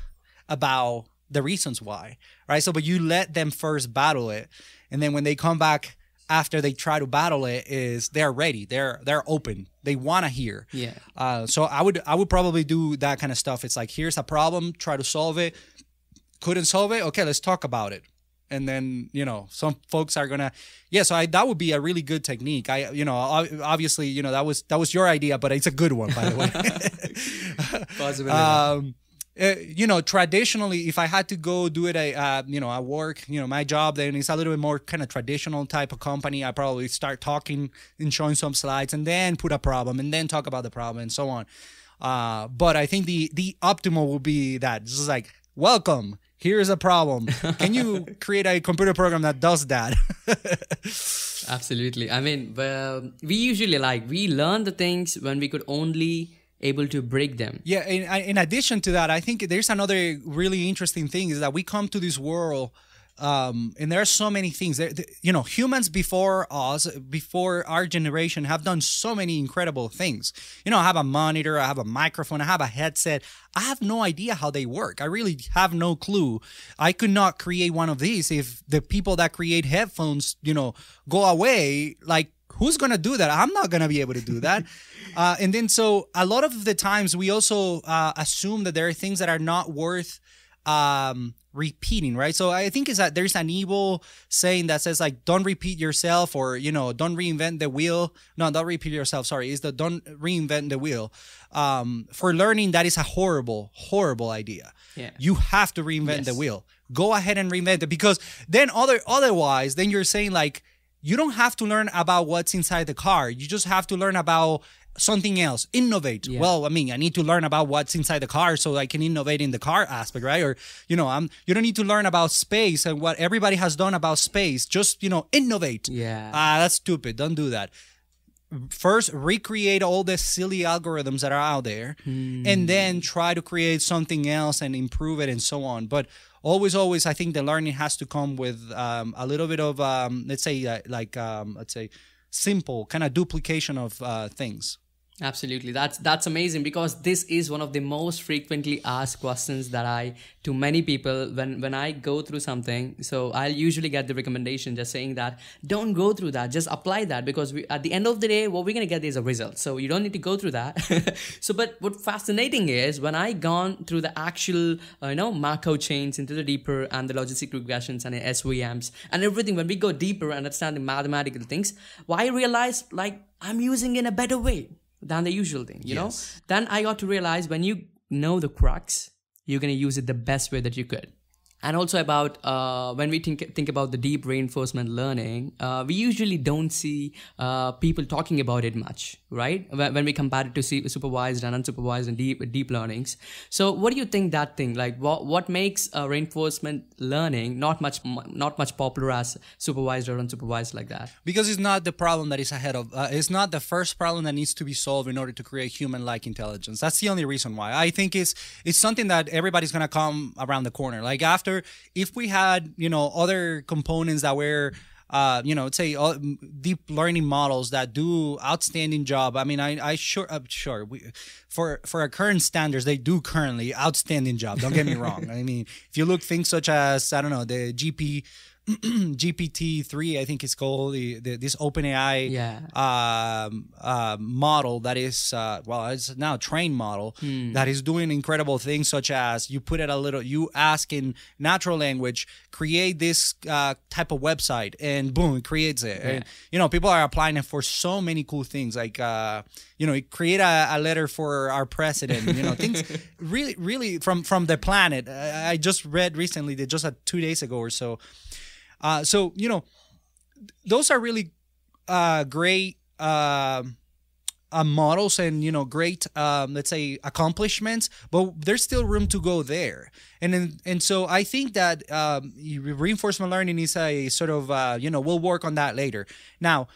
about the reasons why, right? So, but you let them first battle it, and then when they come back after they try to battle it, is they're ready, they're they're open, they want to hear. Yeah. Uh, so I would I would probably do that kind of stuff. It's like here's a problem, try to solve it. Couldn't solve it. Okay, let's talk about it. and then you know some folks are gonna yeah so I, that would be a really good technique i you know obviously you know that was that was your idea but it's a good one by the way Possibly. um uh, you know traditionally if i had to go do it at uh, you know at work you know my job then it's a little bit more kind of traditional type of company. I probably start talking and showing some slides and then put a problem and then talk about the problem and so on. Uh, but i think the the optimal will be that it's just like welcome here's a problem. Can you create a computer program that does that? Absolutely. I mean, well, we usually like we learn the things when we could only able to break them. Yeah, in, in addition to that, I think there's another really interesting thing is that we come to this world, um, and there are so many things. You know, humans before us, before our generation, have done so many incredible things. You know, I have a monitor, I have a microphone, I have a headset. I have no idea how they work. I really have no clue. I could not create one of these if the people that create headphones, you know, go away. Like who's gonna do that? I'm not gonna be able to do that. Uh, and then so a lot of the times we also uh, assume that there are things that are not worth um, repeating right? So i think is that there's an evil saying that says like don't repeat yourself or you know don't reinvent the wheel. No don't repeat yourself sorry. Is the don't reinvent the wheel. Um, for learning that is a horrible horrible idea. Yeah. you have to reinvent the wheel. Go ahead and reinvent it because then other otherwise then you're saying like you don't have to learn about what's inside the car. You just have to learn about something else. Innovate. Yeah. well i mean i need to learn about what's inside the car so i can innovate in the car aspect right? Or you know i'm you don't need to learn about space and what everybody has done about space. Just you know innovate. Yeah. ah that's stupid. Don't do that first recreate all the silly algorithms that are out there and then try to create something else and improve it and so on. But always always i think the learning has to come with um, a little bit of um, let's say uh, like um, let's say simple kind of duplication of uh, things Absolutely. That's that's amazing because this is one of the most frequently asked questions that I to many people when when I go through something. So I'll usually get the recommendation just saying that don't go through that, just apply that because we at the end of the day what we're going to get is a result. So you don't need to go through that. so but what fascinating is when I gone through the actual uh, you know Markov chains into the deeper and the logistic regressions and the SVMs and everything when we go deeper and understand the mathematical things, why I realized like I'm using in a better way than the usual thing, you know? Then I got to realize when you know the crux, you're going to use it the best way that you could. And also about uh, when we think think about the deep reinforcement learning, uh, we usually don't see uh, people talking about it much, right? When, we compare it to supervised and unsupervised and deep deep learnings. So, what do you think that thing like? What what makes uh, reinforcement learning not much not much popular as supervised or unsupervised like that? because it's not the problem that is ahead of uh, it's not the first problem that needs to be solved in order to create human-like intelligence that's the only reason why i think it's it's something that everybody's gonna come around the corner like after if we had you know other components that were uh, you know, say uh, deep learning models that do outstanding job. I mean, I, I sure, uh, sure, we, for for our current standards, they do currently outstanding job. Don't get me wrong. I mean, if you look things such as I don't know the GP GPT three, I think it's called the, the this OpenAI Yeah. um, uh, model that is uh, well, it's now a trained model that is doing incredible things, such as you put it a little, you ask in natural language, create this uh, type of website, and boom, it creates it. And you know, people are applying it for so many cool things, like uh, you know, create a, a letter for our president. You know, things really, really from from the planet. I, I just read recently that just uh, two days ago or so. Uh, so you know, those are really uh, great um uh, models and you know great um, let's say accomplishments but there's still room to go there. And and so i think that um, reinforcement learning is a sort of uh, you know we'll work on that later. Now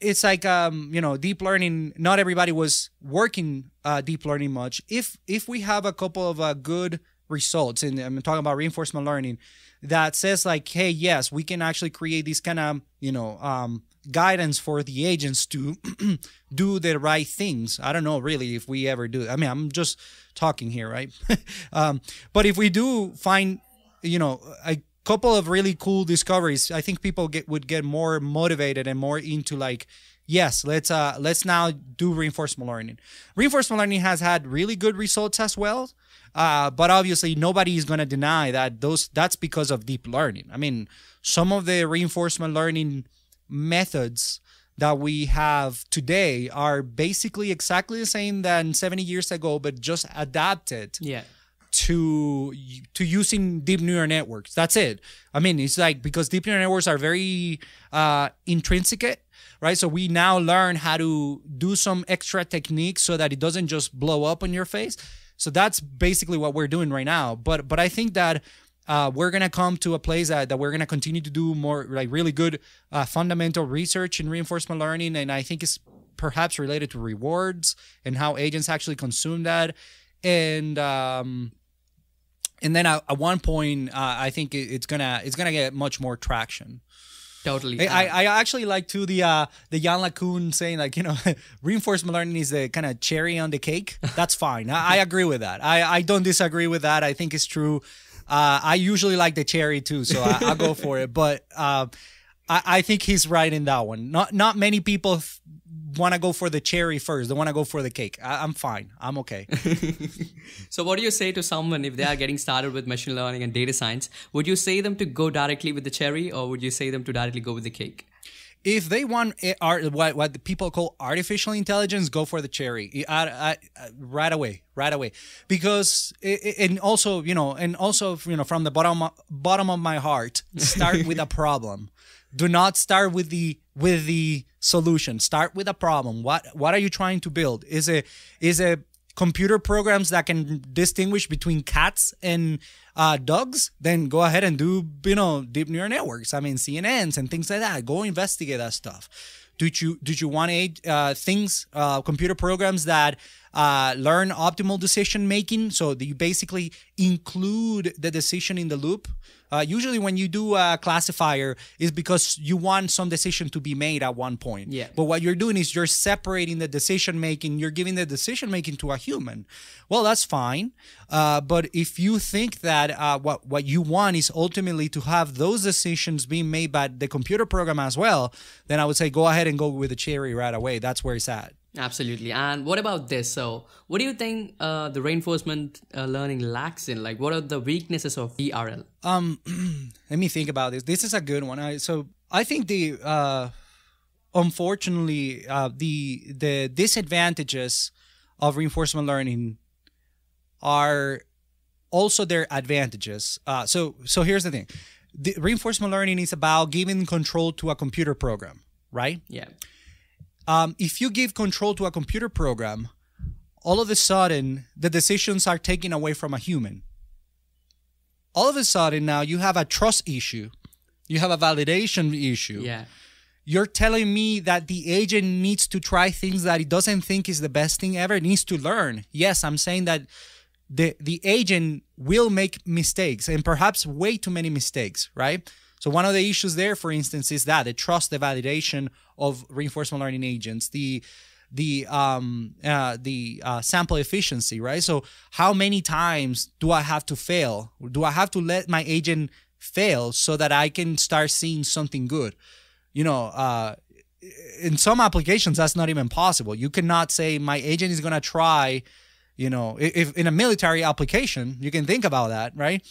it's like um, you know deep learning not everybody was working uh, deep learning much. If if we have a couple of uh, good results and i'm talking about reinforcement learning that says like hey yes we can actually create these kind of you know um, guidance for the agents to do the right things. I don't know really if we ever do i mean i'm just talking here right? Um, but if we do find you know a couple of really cool discoveries i think people get would get more motivated and more into like yes let's uh let's now do reinforcement learning. Reinforcement learning has had really good results as well Uh, but obviously, nobody is going to deny that those that's because of deep learning. I mean, some of the reinforcement learning methods that we have today are basically exactly the same than 70 years ago, but just adapted Yeah. to to using deep neural networks. That's it. I mean, it's like because deep neural networks are very uh, intrinsic, right? So we now learn how to do some extra techniques so that it doesn't just blow up on your face. So that's basically what we're doing right now. But but I think that. Uh, we're gonna come to a place that, that we're gonna continue to do more like really good uh, fundamental research in reinforcement learning, and I think it's perhaps related to rewards and how agents actually consume that, and um, and then at, at one point, uh, I think it, it's gonna it's gonna get much more traction. Totally. I, I I actually like to the uh the Yann LeCun saying like you know reinforcement learning is the kind of cherry on the cake. That's fine. I, I agree with that. I I don't disagree with that. I think it's true. Uh, I usually like the cherry too, so I, I'll go for it. But uh, I I think he's right in that one. Not not many people want to go for the cherry first. They want to go for the cake. I, I'm fine. I'm okay. So, what do you say to someone if they are getting started with machine learning and data science? Would you say them to go directly with the cherry, or would you say them to directly go with the cake? if they want it, art, what what the people call artificial intelligence, go for the cherry I, I, right away, right away, because it, it- and also you know and also you know from the bottom bottom of my heart, start with a problem. Do not start with the with the solution. Start with a problem. What what are you trying to build? Is it is it computer programs that can distinguish between cats and uh, dogs, then go ahead and do you know deep neural networks. I mean CNNs and things like that. Go investigate that stuff. Did you did you want uh, things uh, computer programs that uh, learn optimal decision making? So you basically include the decision in the loop. Uh, usually, when you do a classifier, is because you want some decision to be made at one point. Yeah. But what you're doing is you're separating the decision making. You're giving the decision making to a human. Well, that's fine. Uh, but if you think that uh, what what you want is ultimately to have those decisions being made by the computer program as well, then I would say go ahead and go with the cherry right away. That's where it's at. Absolutely. And what about this? So, what do you think uh, the reinforcement uh, learning lacks in? Like, what are the weaknesses of ERL? let me think about this. This is a good one. I, so I think the uh, unfortunately uh, the the disadvantages of reinforcement learning are also their advantages. Uh, so so here's the thing: the reinforcement learning is about giving control to a computer program, right? Yeah. Um, if you give control to a computer program, all of a sudden the decisions are taken away from a human. All of a sudden now you have a trust issue, you have a validation issue. Yeah. You're telling me that the agent needs to try things that he doesn't think is the best thing ever, needs to learn. Yes, I'm saying that the the agent will make mistakes and perhaps way too many mistakes, right? So one of the issues there, for instance, is that the trust, the validation of reinforcement learning agents, the the um uh, the uh, sample efficiency, right? So how many times do I have to fail? Do I have to let my agent fail so that I can start seeing something good? You know, uh, in some applications that's not even possible. You cannot say my agent is gonna try. You know, if, if in a military application, you can think about that, right?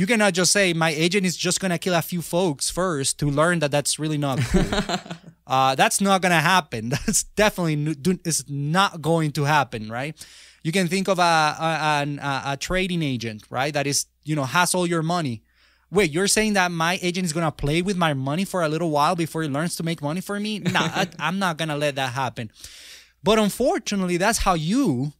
You cannot just say my agent is just gonna kill a few folks first to learn that that's really not cool. uh, that's not gonna happen. That's definitely do- is not going to happen, right? You can think of a a, a a trading agent, right? That is you know has all your money. Wait, you're saying that my agent is gonna play with my money for a little while before he learns to make money for me? No, I, I'm not gonna let that happen. But unfortunately, that's how you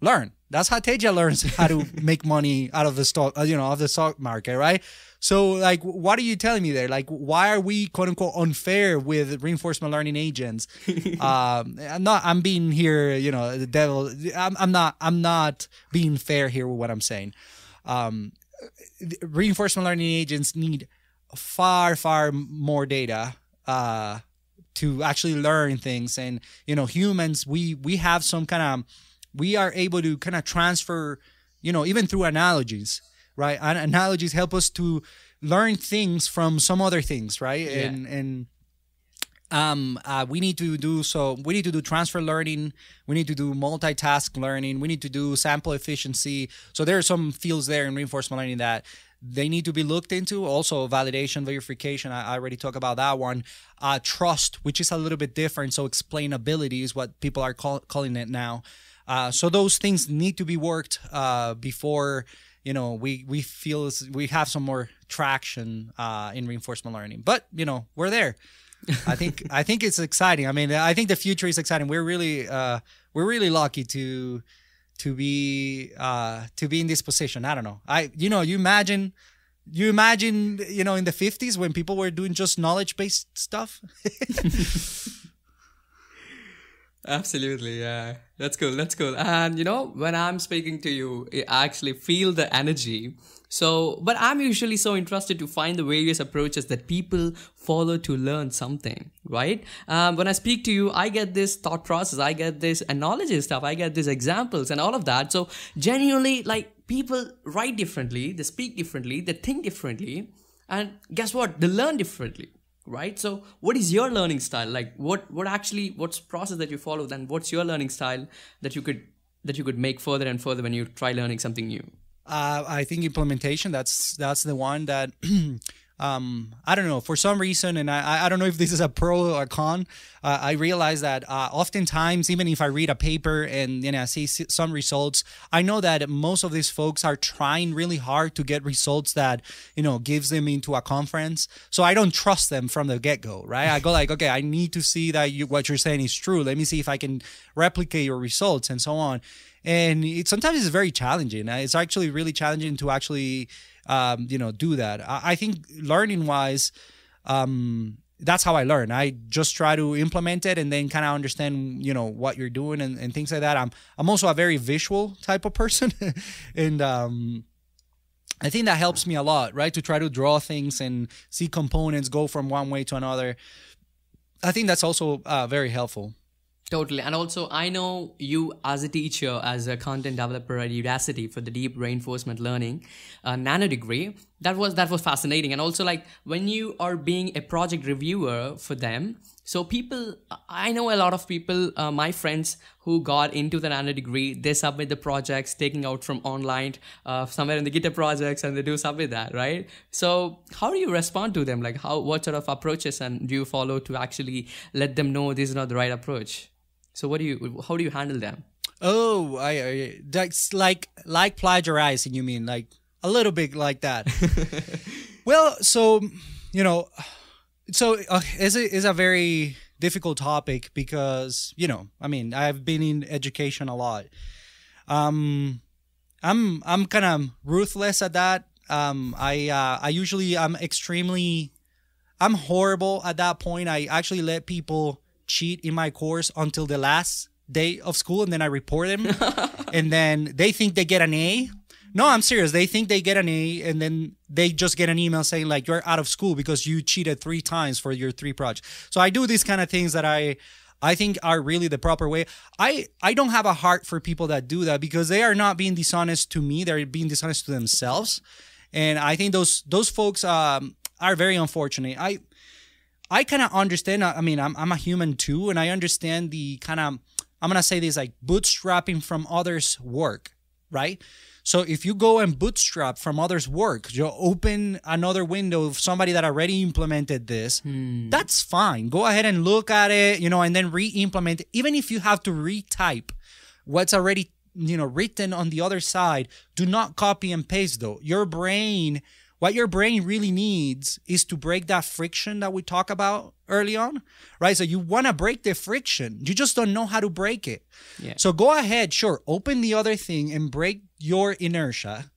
learn. That's how Teja learns how to make money out of the stock, uh, you know, of the stock market, right? So, like, what are you telling me there? Like, why are we quote unquote unfair with reinforcement learning agents? um, I'm not. I'm being here, you know, the devil. I'm, I'm not. I'm not being fair here with what I'm saying. Um, reinforcement learning agents need far, far more data. Uh, to actually learn things and you know humans we we have some kind of we are able to kind of transfer you know even through analogies right? An- analogies help us to learn things from some other things right? Yeah. and and um, uh, we need to do so we need to do transfer learning we need to do multitask learning we need to do sample efficiency. So there are some fields there in reinforcement learning that they need to be looked into. Also validation verification i, I already talked about that one. Uh, trust which is a little bit different. So explainability is what people are call, calling it now uh, so those things need to be worked uh, before you know we we feel we have some more traction uh, in reinforcement learning but you know we're there I think I think it's exciting. I mean, I think the future is exciting. We're really uh, we're really lucky to to be uh, to be in this position. I don't know. I you know you imagine you imagine you know in the 50s when people were doing just knowledge based stuff. Absolutely, yeah. That's cool. That's cool. And you know, when I'm speaking to you, I actually feel the energy. So, but I'm usually so interested to find the various approaches that people follow to learn something, right? Um, when I speak to you, I get this thought process, I get this analogy stuff, I get these examples and all of that. So, genuinely, like people write differently, they speak differently, they think differently, and guess what? They learn differently right? So what is your learning style? Like what what actually what's process that you follow? Then what's your learning style that you could that you could make further and further when you try learning something new? Uh, i think implementation that's that's the one that um, I don't know for some reason, and I, I don't know if this is a pro or a con. Uh, I realize that uh, oftentimes, even if I read a paper and you know I see some results, I know that most of these folks are trying really hard to get results that you know gives them into a conference. So I don't trust them from the get go, right? I go like, okay, I need to see that you, what you're saying is true. Let me see if I can replicate your results and so on. And it sometimes it's very challenging. It's actually really challenging to actually um, you know, do that. I, I think learning wise, um, that's how I learn. I just try to implement it and then kind of understand, you know, what you're doing and, and things like that. I'm I'm also a very visual type of person, and um, I think that helps me a lot, right? To try to draw things and see components go from one way to another. I think that's also uh, very helpful. Totally. And also, I know you as a teacher, as a content developer at Udacity for the deep reinforcement learning uh, nano degree. That was that was fascinating. And also, like when you are being a project reviewer for them, so people, I know a lot of people, uh, my friends who got into the nano degree, they submit the projects taking out from online, uh, somewhere in the GitHub projects, and they do submit that, right? So how do you respond to them? Like how, what sort of approaches and do you follow to actually let them know this is not the right approach? So what do you how do you handle them? Oh, I, I that's like like plagiarizing. You mean like a little bit like that? well, so you know, so uh, is a is a very difficult topic because you know, I mean, I've been in education a lot. Um, I'm I'm kind of ruthless at that. Um, I uh, I usually I'm extremely I'm horrible at that point. I actually let people cheat in my course until the last day of school and then I report them. and then they think they get an A. No, I'm serious. They think they get an A and then they just get an email saying like you're out of school because you cheated three times for your three projects. So I do these kind of things that I I think are really the proper way. I I don't have a heart for people that do that because they are not being dishonest to me. They're being dishonest to themselves. And I think those those folks um, are very unfortunate. I I kind of understand. I mean, I'm, I'm a human too, and I understand the kind of, I'm going to say this like bootstrapping from others' work, right? So if you go and bootstrap from others' work, you open another window of somebody that already implemented this, hmm. that's fine. Go ahead and look at it, you know, and then re-implement. Even if you have to retype what's already, you know, written on the other side, do not copy and paste though. Your brain what your brain really needs is to break that friction that we talk about early on, right? So you want to break the friction. You just don't know how to break it. Yeah. So go ahead, sure, open the other thing and break your inertia,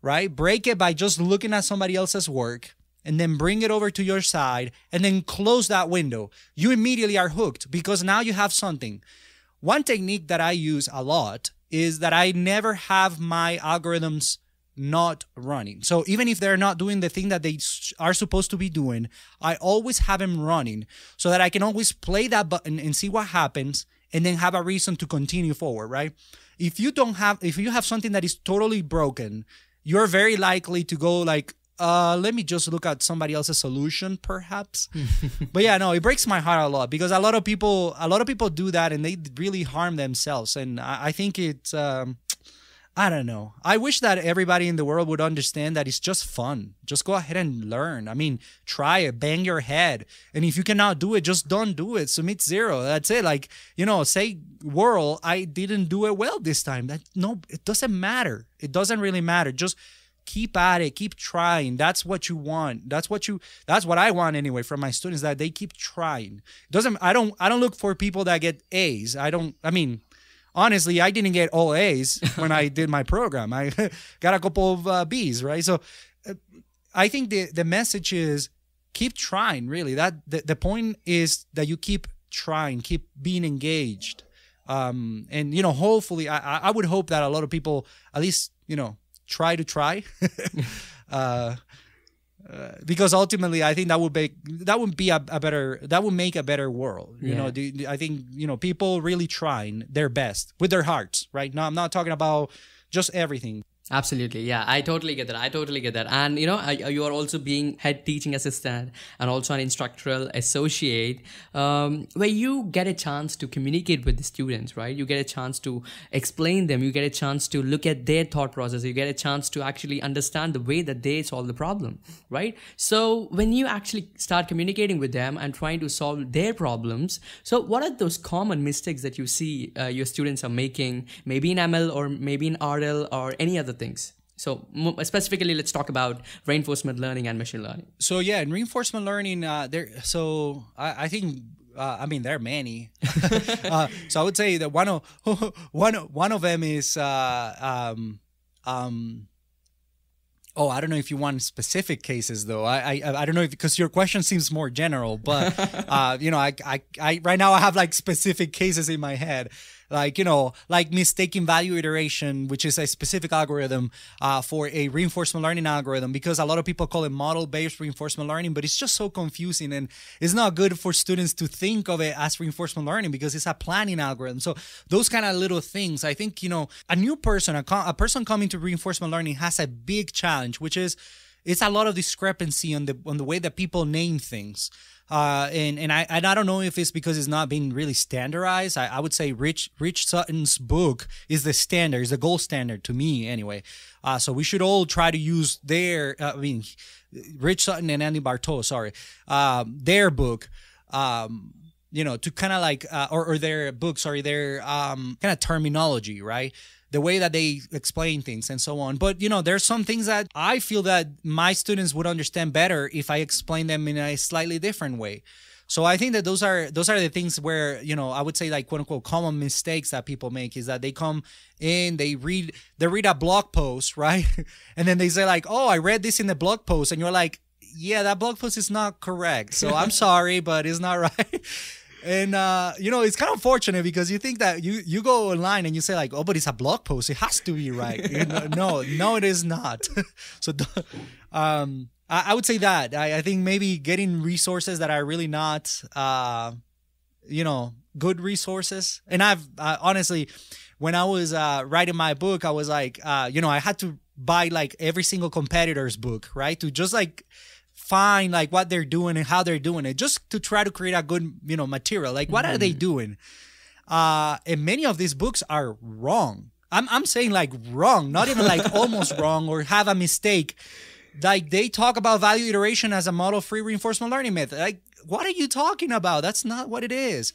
right? Break it by just looking at somebody else's work and then bring it over to your side and then close that window. You immediately are hooked because now you have something. One technique that I use a lot is that I never have my algorithms not running. So even if they're not doing the thing that they are supposed to be doing, I always have them running so that I can always play that button and see what happens and then have a reason to continue forward, right? If you don't have if you have something that is totally broken, you're very likely to go like uh, let me just look at somebody else's solution, perhaps. but yeah, no, it breaks my heart a lot because a lot of people, a lot of people do that and they really harm themselves. And I, I think it's, um, I don't know. I wish that everybody in the world would understand that it's just fun. Just go ahead and learn. I mean, try it, bang your head. And if you cannot do it, just don't do it. Submit zero. That's it. Like, you know, say, world, I didn't do it well this time. That no, it doesn't matter. It doesn't really matter. Just keep at it keep trying that's what you want that's what you that's what i want anyway from my students that they keep trying it doesn't i don't i don't look for people that get a's i don't i mean honestly i didn't get all a's when i did my program. I got a couple of uh, b's right? So uh, i think the the message is keep trying really. That the, the point is that you keep trying keep being engaged. Um and you know hopefully i i would hope that a lot of people at least you know try to try. Uh, uh, because ultimately i think that would be that would be a, a better that would make a better world you Yeah. know i think you know people really trying their best with their hearts right? Now i'm not talking about just everything Absolutely, yeah, I totally get that. I totally get that. And you know, I, you are also being head teaching assistant and also an instructional associate, um, where you get a chance to communicate with the students, right? You get a chance to explain them. You get a chance to look at their thought process. You get a chance to actually understand the way that they solve the problem, right? So when you actually start communicating with them and trying to solve their problems, so what are those common mistakes that you see uh, your students are making, maybe in ML or maybe in RL or any other things? So specifically, let's talk about reinforcement learning and machine learning. so yeah in reinforcement learning uh there so i, I think uh, I mean, there are many. uh, so I would say that one of one one of them is uh, um, um, oh, I don't know if you want specific cases though. I I, I don't know if because your question seems more general, but uh, you know, I, I I right now I have like specific cases in my head like you know like mistaken value iteration which is a specific algorithm uh, for a reinforcement learning algorithm because a lot of people call it model based reinforcement learning but it's just so confusing and it's not good for students to think of it as reinforcement learning because it's a planning algorithm. So those kind of little things i think you know a new person a, a person coming to reinforcement learning has a big challenge which is it's a lot of discrepancy on the on the way that people name things uh, and and I and I don't know if it's because it's not being really standardized. I, I would say Rich Rich Sutton's book is the standard, is the gold standard to me anyway. Uh, so we should all try to use their. Uh, I mean, Rich Sutton and Andy Barto, sorry, um, their book. Um, you know, to kind of like, uh, or, or their book, sorry, their um, kind of terminology, right? The way that they explain things and so on. But you know, there's some things that I feel that my students would understand better if I explain them in a slightly different way. So I think that those are those are the things where you know I would say like quote unquote common mistakes that people make is that they come in they read they read a blog post right and then they say like oh I read this in the blog post and you're like yeah that blog post is not correct so I'm sorry but it's not right and uh, you know it's kind of fortunate because you think that you you go online and you say like oh but it's a blog post. It has to be right. You know, no no it is not. So um I, I would say that. I, I think maybe getting resources that are really not uh you know good resources. And i've uh, honestly when i was uh writing my book i was like uh you know i had to buy like every single competitor's book right? To just like find like what they're doing and how they're doing it just to try to create a good you know material. Like what are they doing? Uh and many of these books are wrong. I'm i'm saying like wrong not even like almost wrong or have a mistake. Like they talk about value iteration as a model free reinforcement learning method. Like what are you talking about? That's not what it is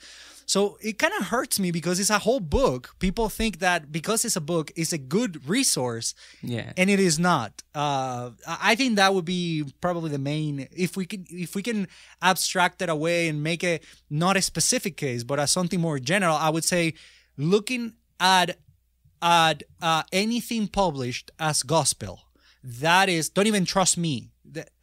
so it kind of hurts me because it's a whole book. People think that because it's a book it's a good resource Yeah. and it is not. Uh i think that would be probably the main if we can if we can abstract it away and make it not a specific case but as something more general i would say looking at at uh, anything published as gospel that is don't even trust me.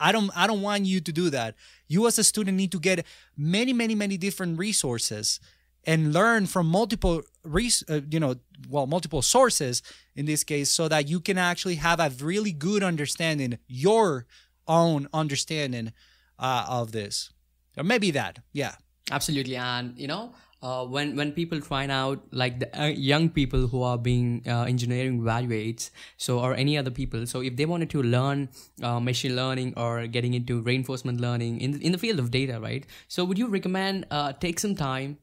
I don't i don't want you to do that. You as a student need to get many many many different resources and learn from multiple uh, you know well multiple sources in this case so that you can actually have a really good understanding your own understanding uh, of this. Or maybe that yeah. Absolutely, and you know, uh, when when people find out like the uh, young people who are being uh, engineering graduates so or any other people so if they wanted to learn uh, machine learning or getting into reinforcement learning in the, in the field of data right? So would you recommend uh, take some time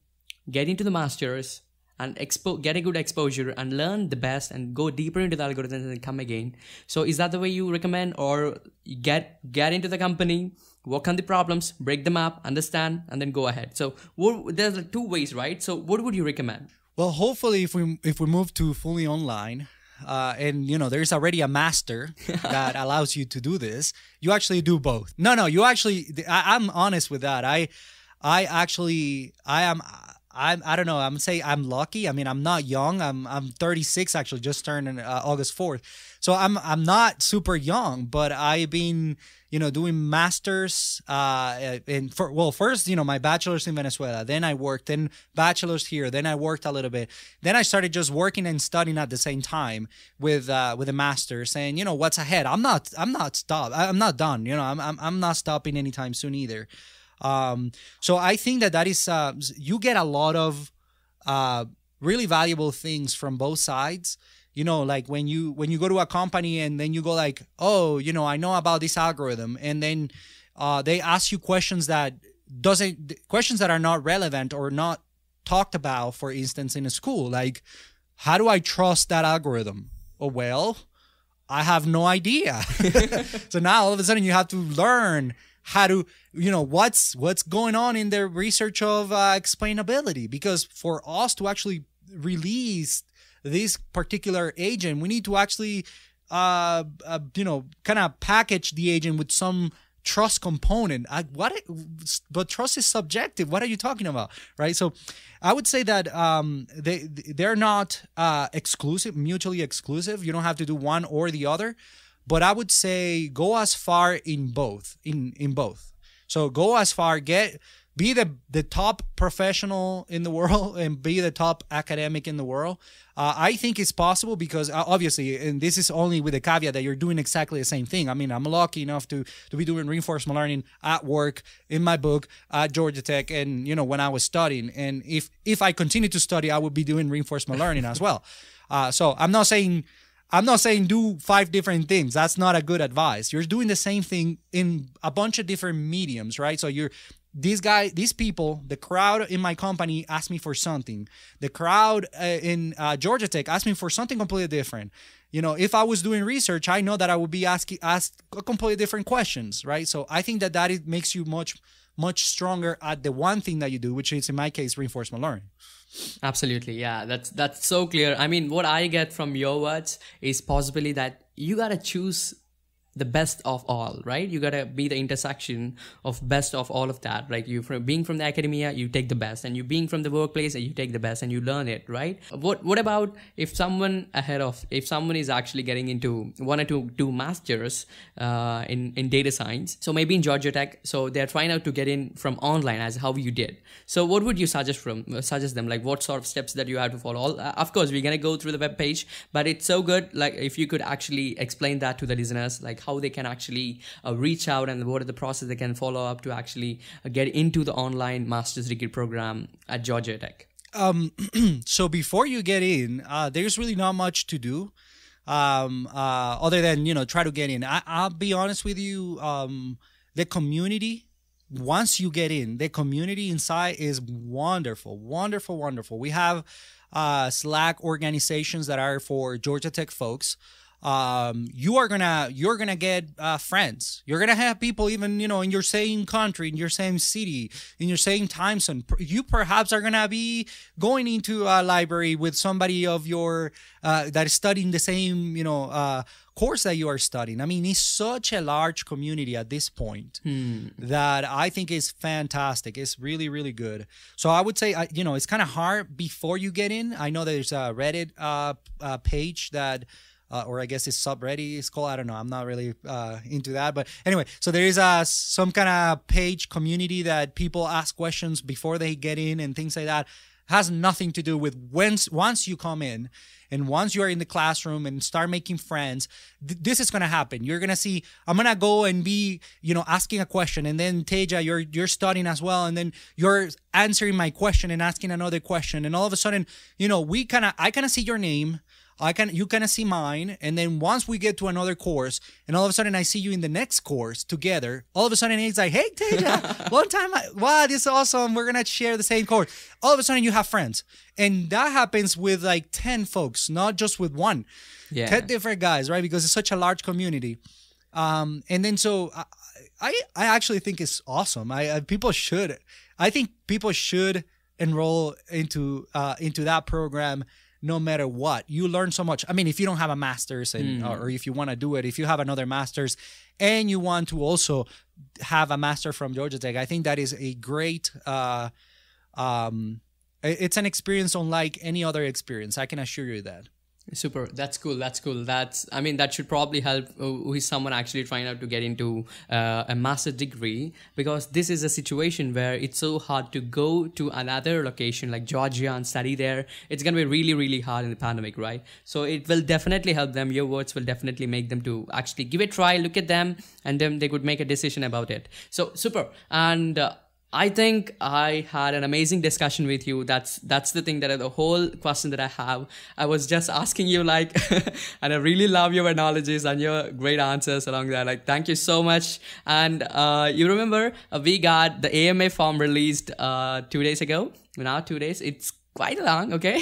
get into the masters and expo- get a good exposure and learn the best and go deeper into the algorithms and come again so is that the way you recommend or get get into the company work on the problems break them up understand and then go ahead so what, there's like two ways right so what would you recommend Well, hopefully, if we if we move to fully online, uh, and you know, there's already a master that allows you to do this. You actually do both. No, no, you actually. I, I'm honest with that. I, I actually, I am. I'm, I don't know. I'm say I'm lucky. I mean, I'm not young. I'm I'm 36 actually, just turned uh, August 4th. So I'm I'm not super young, but I've been you know doing masters uh in for well first you know my bachelor's in Venezuela, then I worked, then bachelor's here, then I worked a little bit, then I started just working and studying at the same time with uh with a master, saying you know what's ahead. I'm not I'm not stop. I'm not done. You know I'm I'm, I'm not stopping anytime soon either. Um, so I think that that is uh, you get a lot of uh, really valuable things from both sides. You know, like when you when you go to a company and then you go like, oh, you know, I know about this algorithm, and then uh, they ask you questions that doesn't questions that are not relevant or not talked about, for instance, in a school, like how do I trust that algorithm? Oh well, I have no idea. so now all of a sudden you have to learn how to you know what's what's going on in the research of uh, explainability. Because for us to actually release this particular agent we need to actually uh, uh you know kind of package the agent with some trust component. I, what but trust is subjective. What are you talking about? Right? So i would say that um they they're not uh exclusive mutually exclusive. You don't have to do one or the other but i would say go as far in both in in both. So go as far get be the the top professional in the world and be the top academic in the world. Uh, i think it's possible because uh, obviously and this is only with the caveat that you're doing exactly the same thing. I mean i'm lucky enough to to be doing reinforcement learning at work in my book at georgia tech and you know when i was studying. And if if i continue to study i would be doing reinforcement learning as well. Uh, so i'm not saying I'm not saying do five different things. That's not a good advice. You're doing the same thing in a bunch of different mediums, right? So you're these guy, these people, the crowd in my company asked me for something. The crowd uh, in uh, Georgia Tech asked me for something completely different. You know, if I was doing research, I know that I would be asking asked completely different questions, right? So I think that that is, makes you much much stronger at the one thing that you do, which is in my case reinforcement learning. Absolutely, yeah. That's that's so clear. I mean, what I get from your words is possibly that you gotta choose the best of all right? You gotta be the intersection of best of all of that like you from being from the academia you take the best and you being from the workplace and you take the best and you learn it right? What what about if someone ahead of if someone is actually getting into one or two two masters uh, in in data science? So maybe in georgia tech so they're trying out to get in from online as how you did. So what would you suggest from suggest them? Like what sort of steps that you have to follow? All, uh, of course we're gonna go through the web page but it's so good like if you could actually explain that to the listeners like how they can actually uh, reach out and what are the process they can follow up to actually uh, get into the online master's degree program at Georgia Tech? Um, so before you get in, uh, there's really not much to do um, uh, other than you know try to get in. I, I'll be honest with you, um, the community once you get in, the community inside is wonderful, wonderful, wonderful. We have uh, Slack organizations that are for Georgia Tech folks um, you are gonna you're gonna get uh, friends. You're gonna have people even you know in your same country, in your same city, in your same time zone. You perhaps are gonna be going into a library with somebody of your uh, that is studying the same you know uh, course that you are studying. I mean, it's such a large community at this point hmm. that I think is fantastic. It's really, really good. So I would say, you know, it's kind of hard before you get in. I know there's a Reddit uh, uh, page that uh, or I guess it's subreddit it's called. I don't know. I'm not really uh, into that, but anyway. So there is a some kind of page community that people ask questions before they get in and things like that. has nothing to do with once once you come in and once you're in the classroom and start making friends th- this is going to happen you're going to see i'm going to go and be you know asking a question and then teja you're you're studying as well and then you're answering my question and asking another question and all of a sudden you know we kind of i kind of see your name I can you kind of see mine, and then once we get to another course, and all of a sudden I see you in the next course together. All of a sudden he's like, "Hey, Teja, long time! I, wow, this is awesome. We're gonna share the same course." All of a sudden you have friends, and that happens with like ten folks, not just with one. Yeah. ten different guys, right? Because it's such a large community. Um, and then so I, I, I actually think it's awesome. I, I people should, I think people should enroll into uh into that program no matter what. You learn so much. I mean, if you don't have a master's and or if you want to do it, if you have another master's and you want to also have a master from Georgia Tech, I think that is a great uh um it's an experience unlike any other experience. I can assure you that. Super. That's cool. That's cool. That's. I mean, that should probably help uh, who is someone actually trying out to get into uh, a master degree because this is a situation where it's so hard to go to another location like Georgia and study there. It's gonna be really, really hard in the pandemic, right? So it will definitely help them. Your words will definitely make them to actually give it a try, look at them, and then they could make a decision about it. So super. And. Uh, I think I had an amazing discussion with you. That's that's the thing that the whole question that I have. I was just asking you like, and I really love your analogies and your great answers along that. Like, thank you so much. And uh, you remember uh, we got the AMA form released uh, two days ago. Now two days. It's quite long okay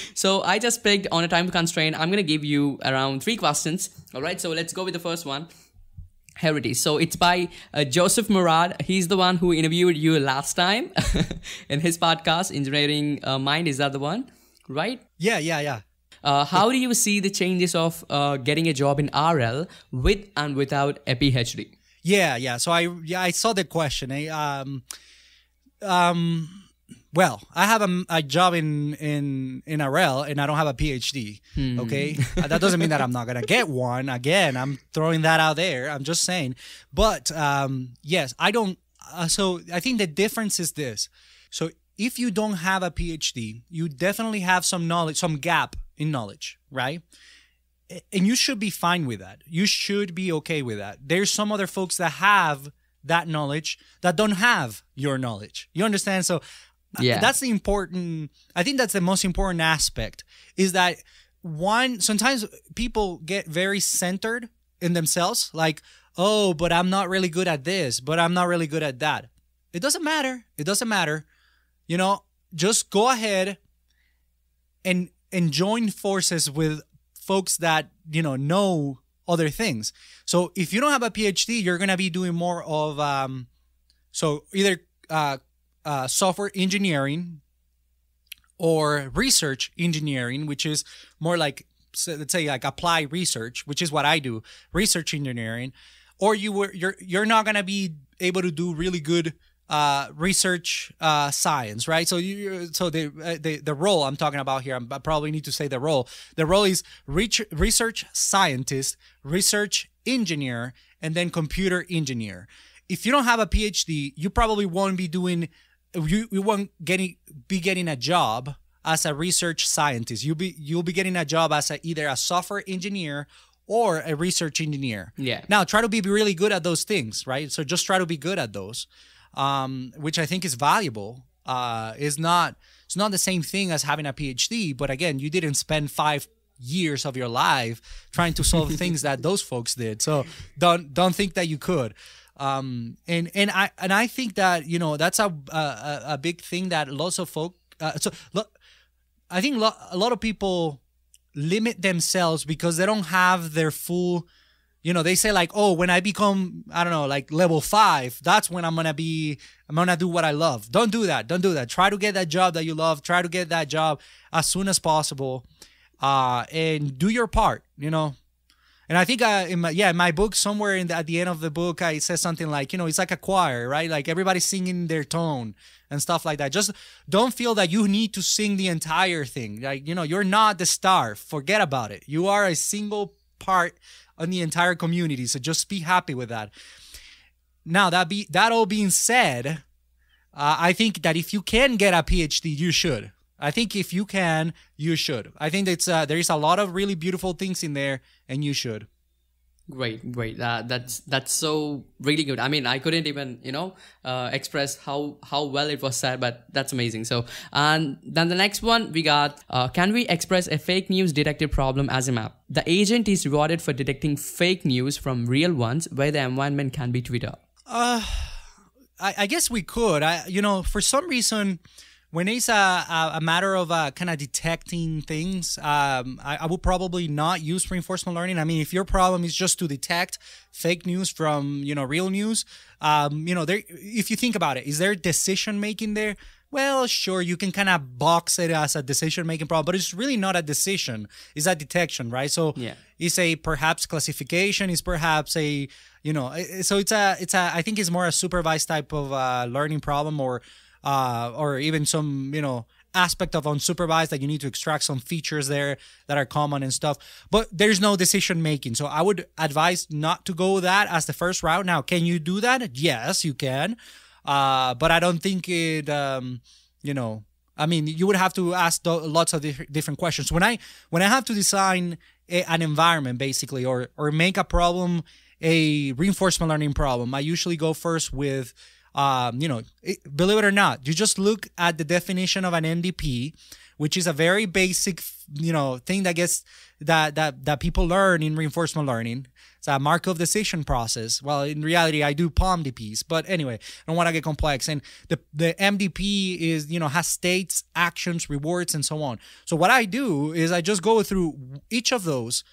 so i just picked on a time constraint i'm gonna give you around three questions all right so let's go with the first one Heritage. So it's by uh, Jousef Murad. He's the one who interviewed you last time in his podcast, Engineering uh, Mind. Is that the one? Right? Yeah, yeah, yeah. Uh, how do you see the changes of uh, getting a job in RL with and without a PhD? Yeah, yeah. So I yeah I saw the question. I, um, um, well, I have a, a job in in in RL and I don't have a PhD. Okay, Uh, that doesn't mean that I'm not gonna get one. Again, I'm throwing that out there. I'm just saying. But um, yes, I don't. Uh, so I think the difference is this. So if you don't have a PhD, you definitely have some knowledge, some gap in knowledge, right? and you should be fine with that. You should be okay with that. There's some other folks that have that knowledge that don't have your knowledge. You understand? So Yeah. that's the important I think that's the most important aspect is that one sometimes people get very centered in themselves like, "Oh, but I'm not really good at this, but I'm not really good at that." It doesn't matter. It doesn't matter. You know, just go ahead and and join forces with folks that you know know other things. So if you don't have a PhD, you're gonna be doing more of um, so either uh, uh, software engineering or research engineering, which is more like so let's say like apply research, which is what I do, research engineering, or you were you're you're not gonna be able to do really good uh, research uh, science, right? So you so the uh, the the role I'm talking about here, I'm- I probably need to say the role. The role is reach, research scientist, research engineer, and then computer engineer. If you don't have a PhD, you probably won't be doing you, you won't getting be getting a job as a research scientist. You'll be you'll be getting a job as a, either a software engineer or a research engineer. Yeah. Now try to be really good at those things, right? So just try to be good at those, um, which I think is valuable. Uh, is not it's not the same thing as having a PhD, but again, you didn't spend five years of your life trying to solve things that those folks did. So don't don't think that you could. Um, and and I and I think that you know that's a a, a big thing that lots of folk. Uh, so look, I think lo- a lot of people limit themselves because they don't have their full you know they say like oh when i become i don't know like level five that's when i'm gonna be i'm gonna do what i love. Don't do that. Don't do that. Try to get that job that you love. Try to get that job as soon as possible. Uh and do your part you know and I think uh, in my yeah, in my book somewhere in the, at the end of the book, I said something like, you know, it's like a choir, right? Like everybody's singing their tone and stuff like that. Just don't feel that you need to sing the entire thing. Like you know, you're not the star. Forget about it. You are a single part on the entire community. So just be happy with that. Now that be that all being said, uh, I think that if you can get a PhD, you should. I think if you can, you should. I think it's uh, there is a lot of really beautiful things in there, and you should. Great, great. Uh, that's that's so really good. I mean, I couldn't even you know uh, express how how well it was said, but that's amazing. So, and then the next one we got: uh, Can we express a fake news detective problem as a map? The agent is rewarded for detecting fake news from real ones, where the environment can be Twitter. Uh, I, I guess we could. I you know for some reason when it's a, a, a matter of uh, kind of detecting things, um, I, I would probably not use reinforcement learning. I mean, if your problem is just to detect fake news from you know real news, um, you know, there. If you think about it, is there decision making there? Well, sure, you can kind of box it as a decision making problem, but it's really not a decision. It's a detection, right? So Yeah. it's a perhaps classification. It's perhaps a you know. So it's a it's a I think it's more a supervised type of uh, learning problem or uh, or even some you know aspect of unsupervised that you need to extract some features there that are common and stuff. But there's no decision making. So i would advise not to go that as the first route. Now can you do that? Yes you can. Uh, but i don't think it um, you know i mean you would have to ask lots of dif- different questions. When i when i have to design a, an environment basically or or make a problem a reinforcement learning problem i usually go first with um, you know, it, believe it or not, you just look at the definition of an MDP, which is a very basic, you know, thing that gets that that that people learn in reinforcement learning. It's a Markov decision process. Well, in reality, I do POMDPs, but anyway, I don't want to get complex. And the the MDP is, you know, has states, actions, rewards, and so on. So what I do is I just go through each of those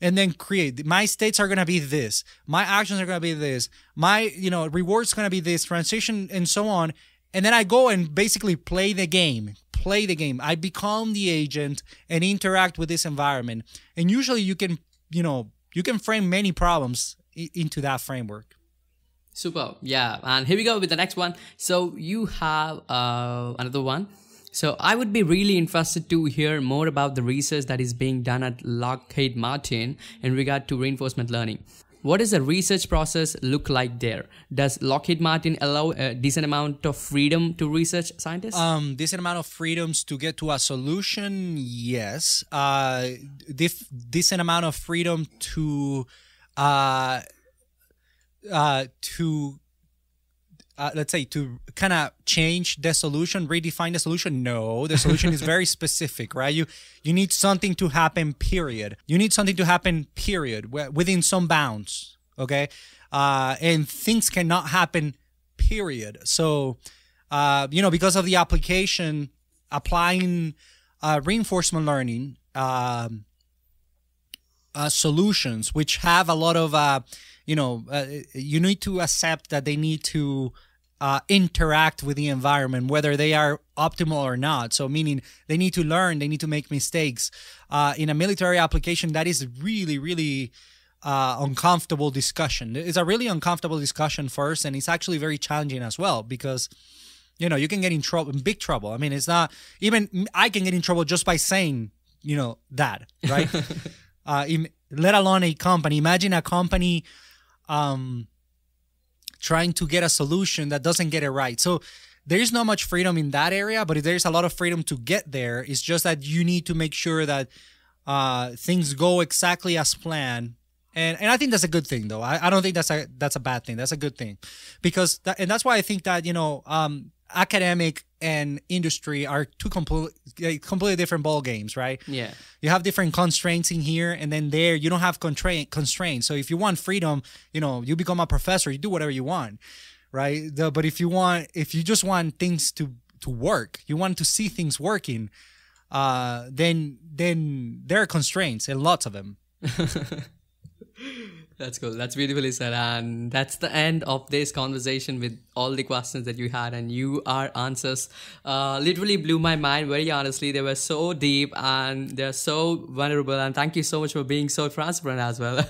and then create my states are going to be this my actions are going to be this my you know rewards going to be this transition and so on and then i go and basically play the game play the game i become the agent and interact with this environment and usually you can you know you can frame many problems into that framework Super. Yeah. And here we go with the next one. So you have uh, another one. So I would be really interested to hear more about the research that is being done at Lockheed Martin in regard to reinforcement learning. What does the research process look like there? Does Lockheed Martin allow a decent amount of freedom to research scientists? um decent amount of freedoms to get to a solution yes uh decent amount of freedom to uh uh to uh, let's say to kind of change the solution redefine the solution? No. The solution is very specific right? You you need something to happen period. You need something to happen period within some bounds okay? Uh and things cannot happen period. So uh you know because of the application applying uh reinforcement learning um uh, solutions which have a lot of uh, you know uh, you need to accept that they need to uh, interact with the environment whether they are optimal or not. So meaning they need to learn they need to make mistakes. Uh, in a military application that is really really uh, uncomfortable discussion. It's a really uncomfortable discussion first and it's actually very challenging as well because you know you can get in trouble in big trouble. I mean it's not even i can get in trouble just by saying you know that right? Uh, im- let alone a company. Imagine a company um, trying to get a solution that doesn't get it right. So there's not much freedom in that area, but there's a lot of freedom to get there. It's just that you need to make sure that uh, things go exactly as planned. And, and I think that's a good thing though. I, I don't think that's a that's a bad thing. That's a good thing, because that, and that's why I think that you know um, academic and industry are two completely completely different ball games, right? yeah. you have different constraints in here and then there you don't have constraint constraints so if you want freedom you know you become a professor you do whatever you want right the, but if you want if you just want things to to work you want to see things working uh then then there are constraints and lots of them That's cool. That's beautifully said. And that's the end of this conversation with all the questions that you had. And you, our answers, uh, literally blew my mind very honestly. They were so deep and they're so vulnerable. And thank you so much for being so transparent as well.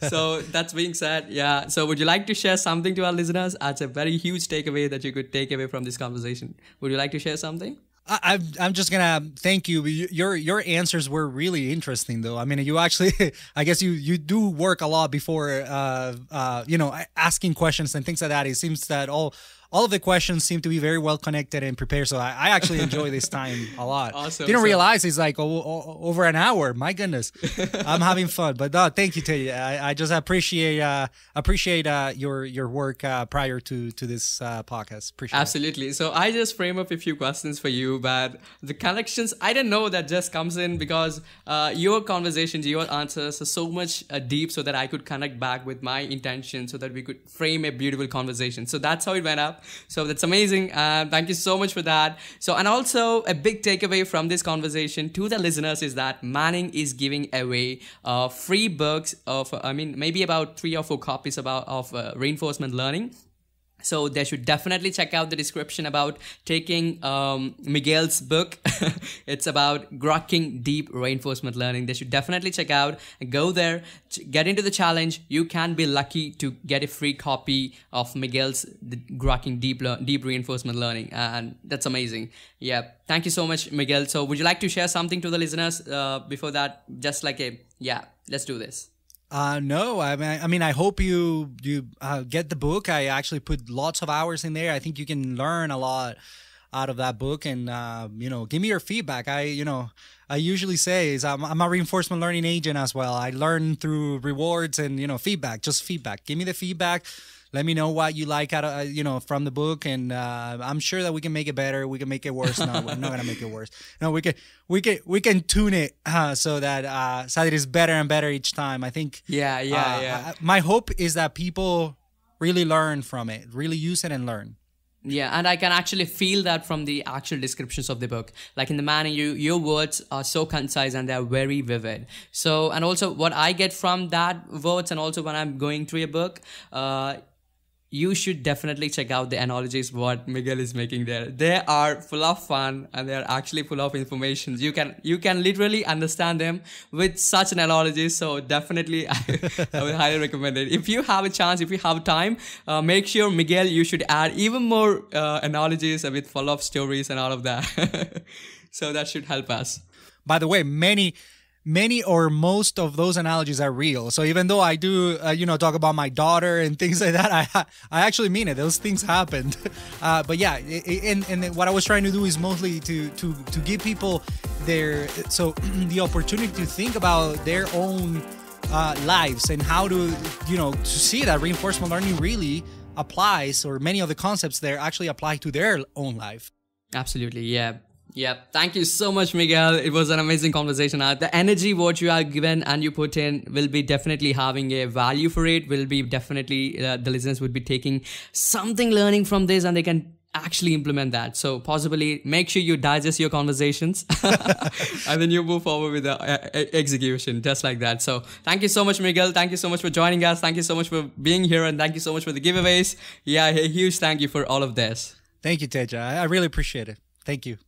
so, that's being said, yeah. So, would you like to share something to our listeners? That's a very huge takeaway that you could take away from this conversation. Would you like to share something? I, I'm just gonna thank you. Your your answers were really interesting, though. I mean, you actually, I guess you you do work a lot before, uh, uh, you know, asking questions and things like that. It seems that all all of the questions seem to be very well connected and prepared. So I, I actually enjoy this time a lot. Awesome. Didn't So- realize it's like over an hour. My goodness, I'm having fun. But no, thank you, Teja. I, I just appreciate uh, appreciate uh, your your work uh, prior to to this uh, podcast. Appreciate it. Absolutely. So I just frame up a few questions for you, but the connections I didn't know that just comes in because uh, your conversations, your answers are so much uh, deep, so that I could connect back with my intention, so that we could frame a beautiful conversation. So that's how it went up. So that's amazing. Uh, thank you so much for that. So and also a big takeaway from this conversation to the listeners is that Manning is giving away uh, free books of I mean maybe about three or four copies about of uh, reinforcement learning so they should definitely check out the description about taking um, Miguel's book. it's about grokking deep reinforcement learning. They should definitely check out go there, get into the challenge. You can be lucky to get a free copy of Miguel's grokking deep deep reinforcement learning, and that's amazing. Yeah, thank you so much, Miguel. So would you like to share something to the listeners uh, before that? Just like a yeah, let's do this. Uh, no, I mean, I mean, I hope you you uh, get the book. I actually put lots of hours in there. I think you can learn a lot out of that book, and uh, you know, give me your feedback. I, you know, I usually say is I'm, I'm a reinforcement learning agent as well. I learn through rewards and you know feedback, just feedback. Give me the feedback. Let me know what you like out of uh, you know from the book, and uh, I'm sure that we can make it better. We can make it worse. No, we're not gonna make it worse. No, we can we can we can tune it uh, so that uh, it is better and better each time. I think Yeah, yeah, uh, yeah. I- my hope is that people really learn from it, really use it and learn. Yeah, and I can actually feel that from the actual descriptions of the book. Like in the manner you your words are so concise and they're very vivid. So and also what I get from that words and also when I'm going through a book, uh you should definitely check out the analogies what Miguel is making there. They are full of fun and they are actually full of information. You can you can literally understand them with such an analogy. So definitely, I, I would highly recommend it. If you have a chance, if you have time, uh, make sure Miguel you should add even more uh, analogies with full of stories and all of that. so that should help us. By the way, many many or most of those analogies are real. So even though I do, uh, you know, talk about my daughter and things like that, I I actually mean it. Those things happened. Uh, but yeah, and and what I was trying to do is mostly to to to give people their so the opportunity to think about their own uh, lives and how to you know to see that reinforcement learning really applies or many of the concepts there actually apply to their own life. Absolutely, yeah. Yeah, thank you so much, Miguel. It was an amazing conversation. Uh, the energy what you are given and you put in will be definitely having a value for it. Will be definitely uh, the listeners would be taking something learning from this, and they can actually implement that. So possibly make sure you digest your conversations, and then you move forward with the uh, execution, just like that. So thank you so much, Miguel. Thank you so much for joining us. Thank you so much for being here, and thank you so much for the giveaways. Yeah, a huge thank you for all of this. Thank you, Teja. I really appreciate it. Thank you.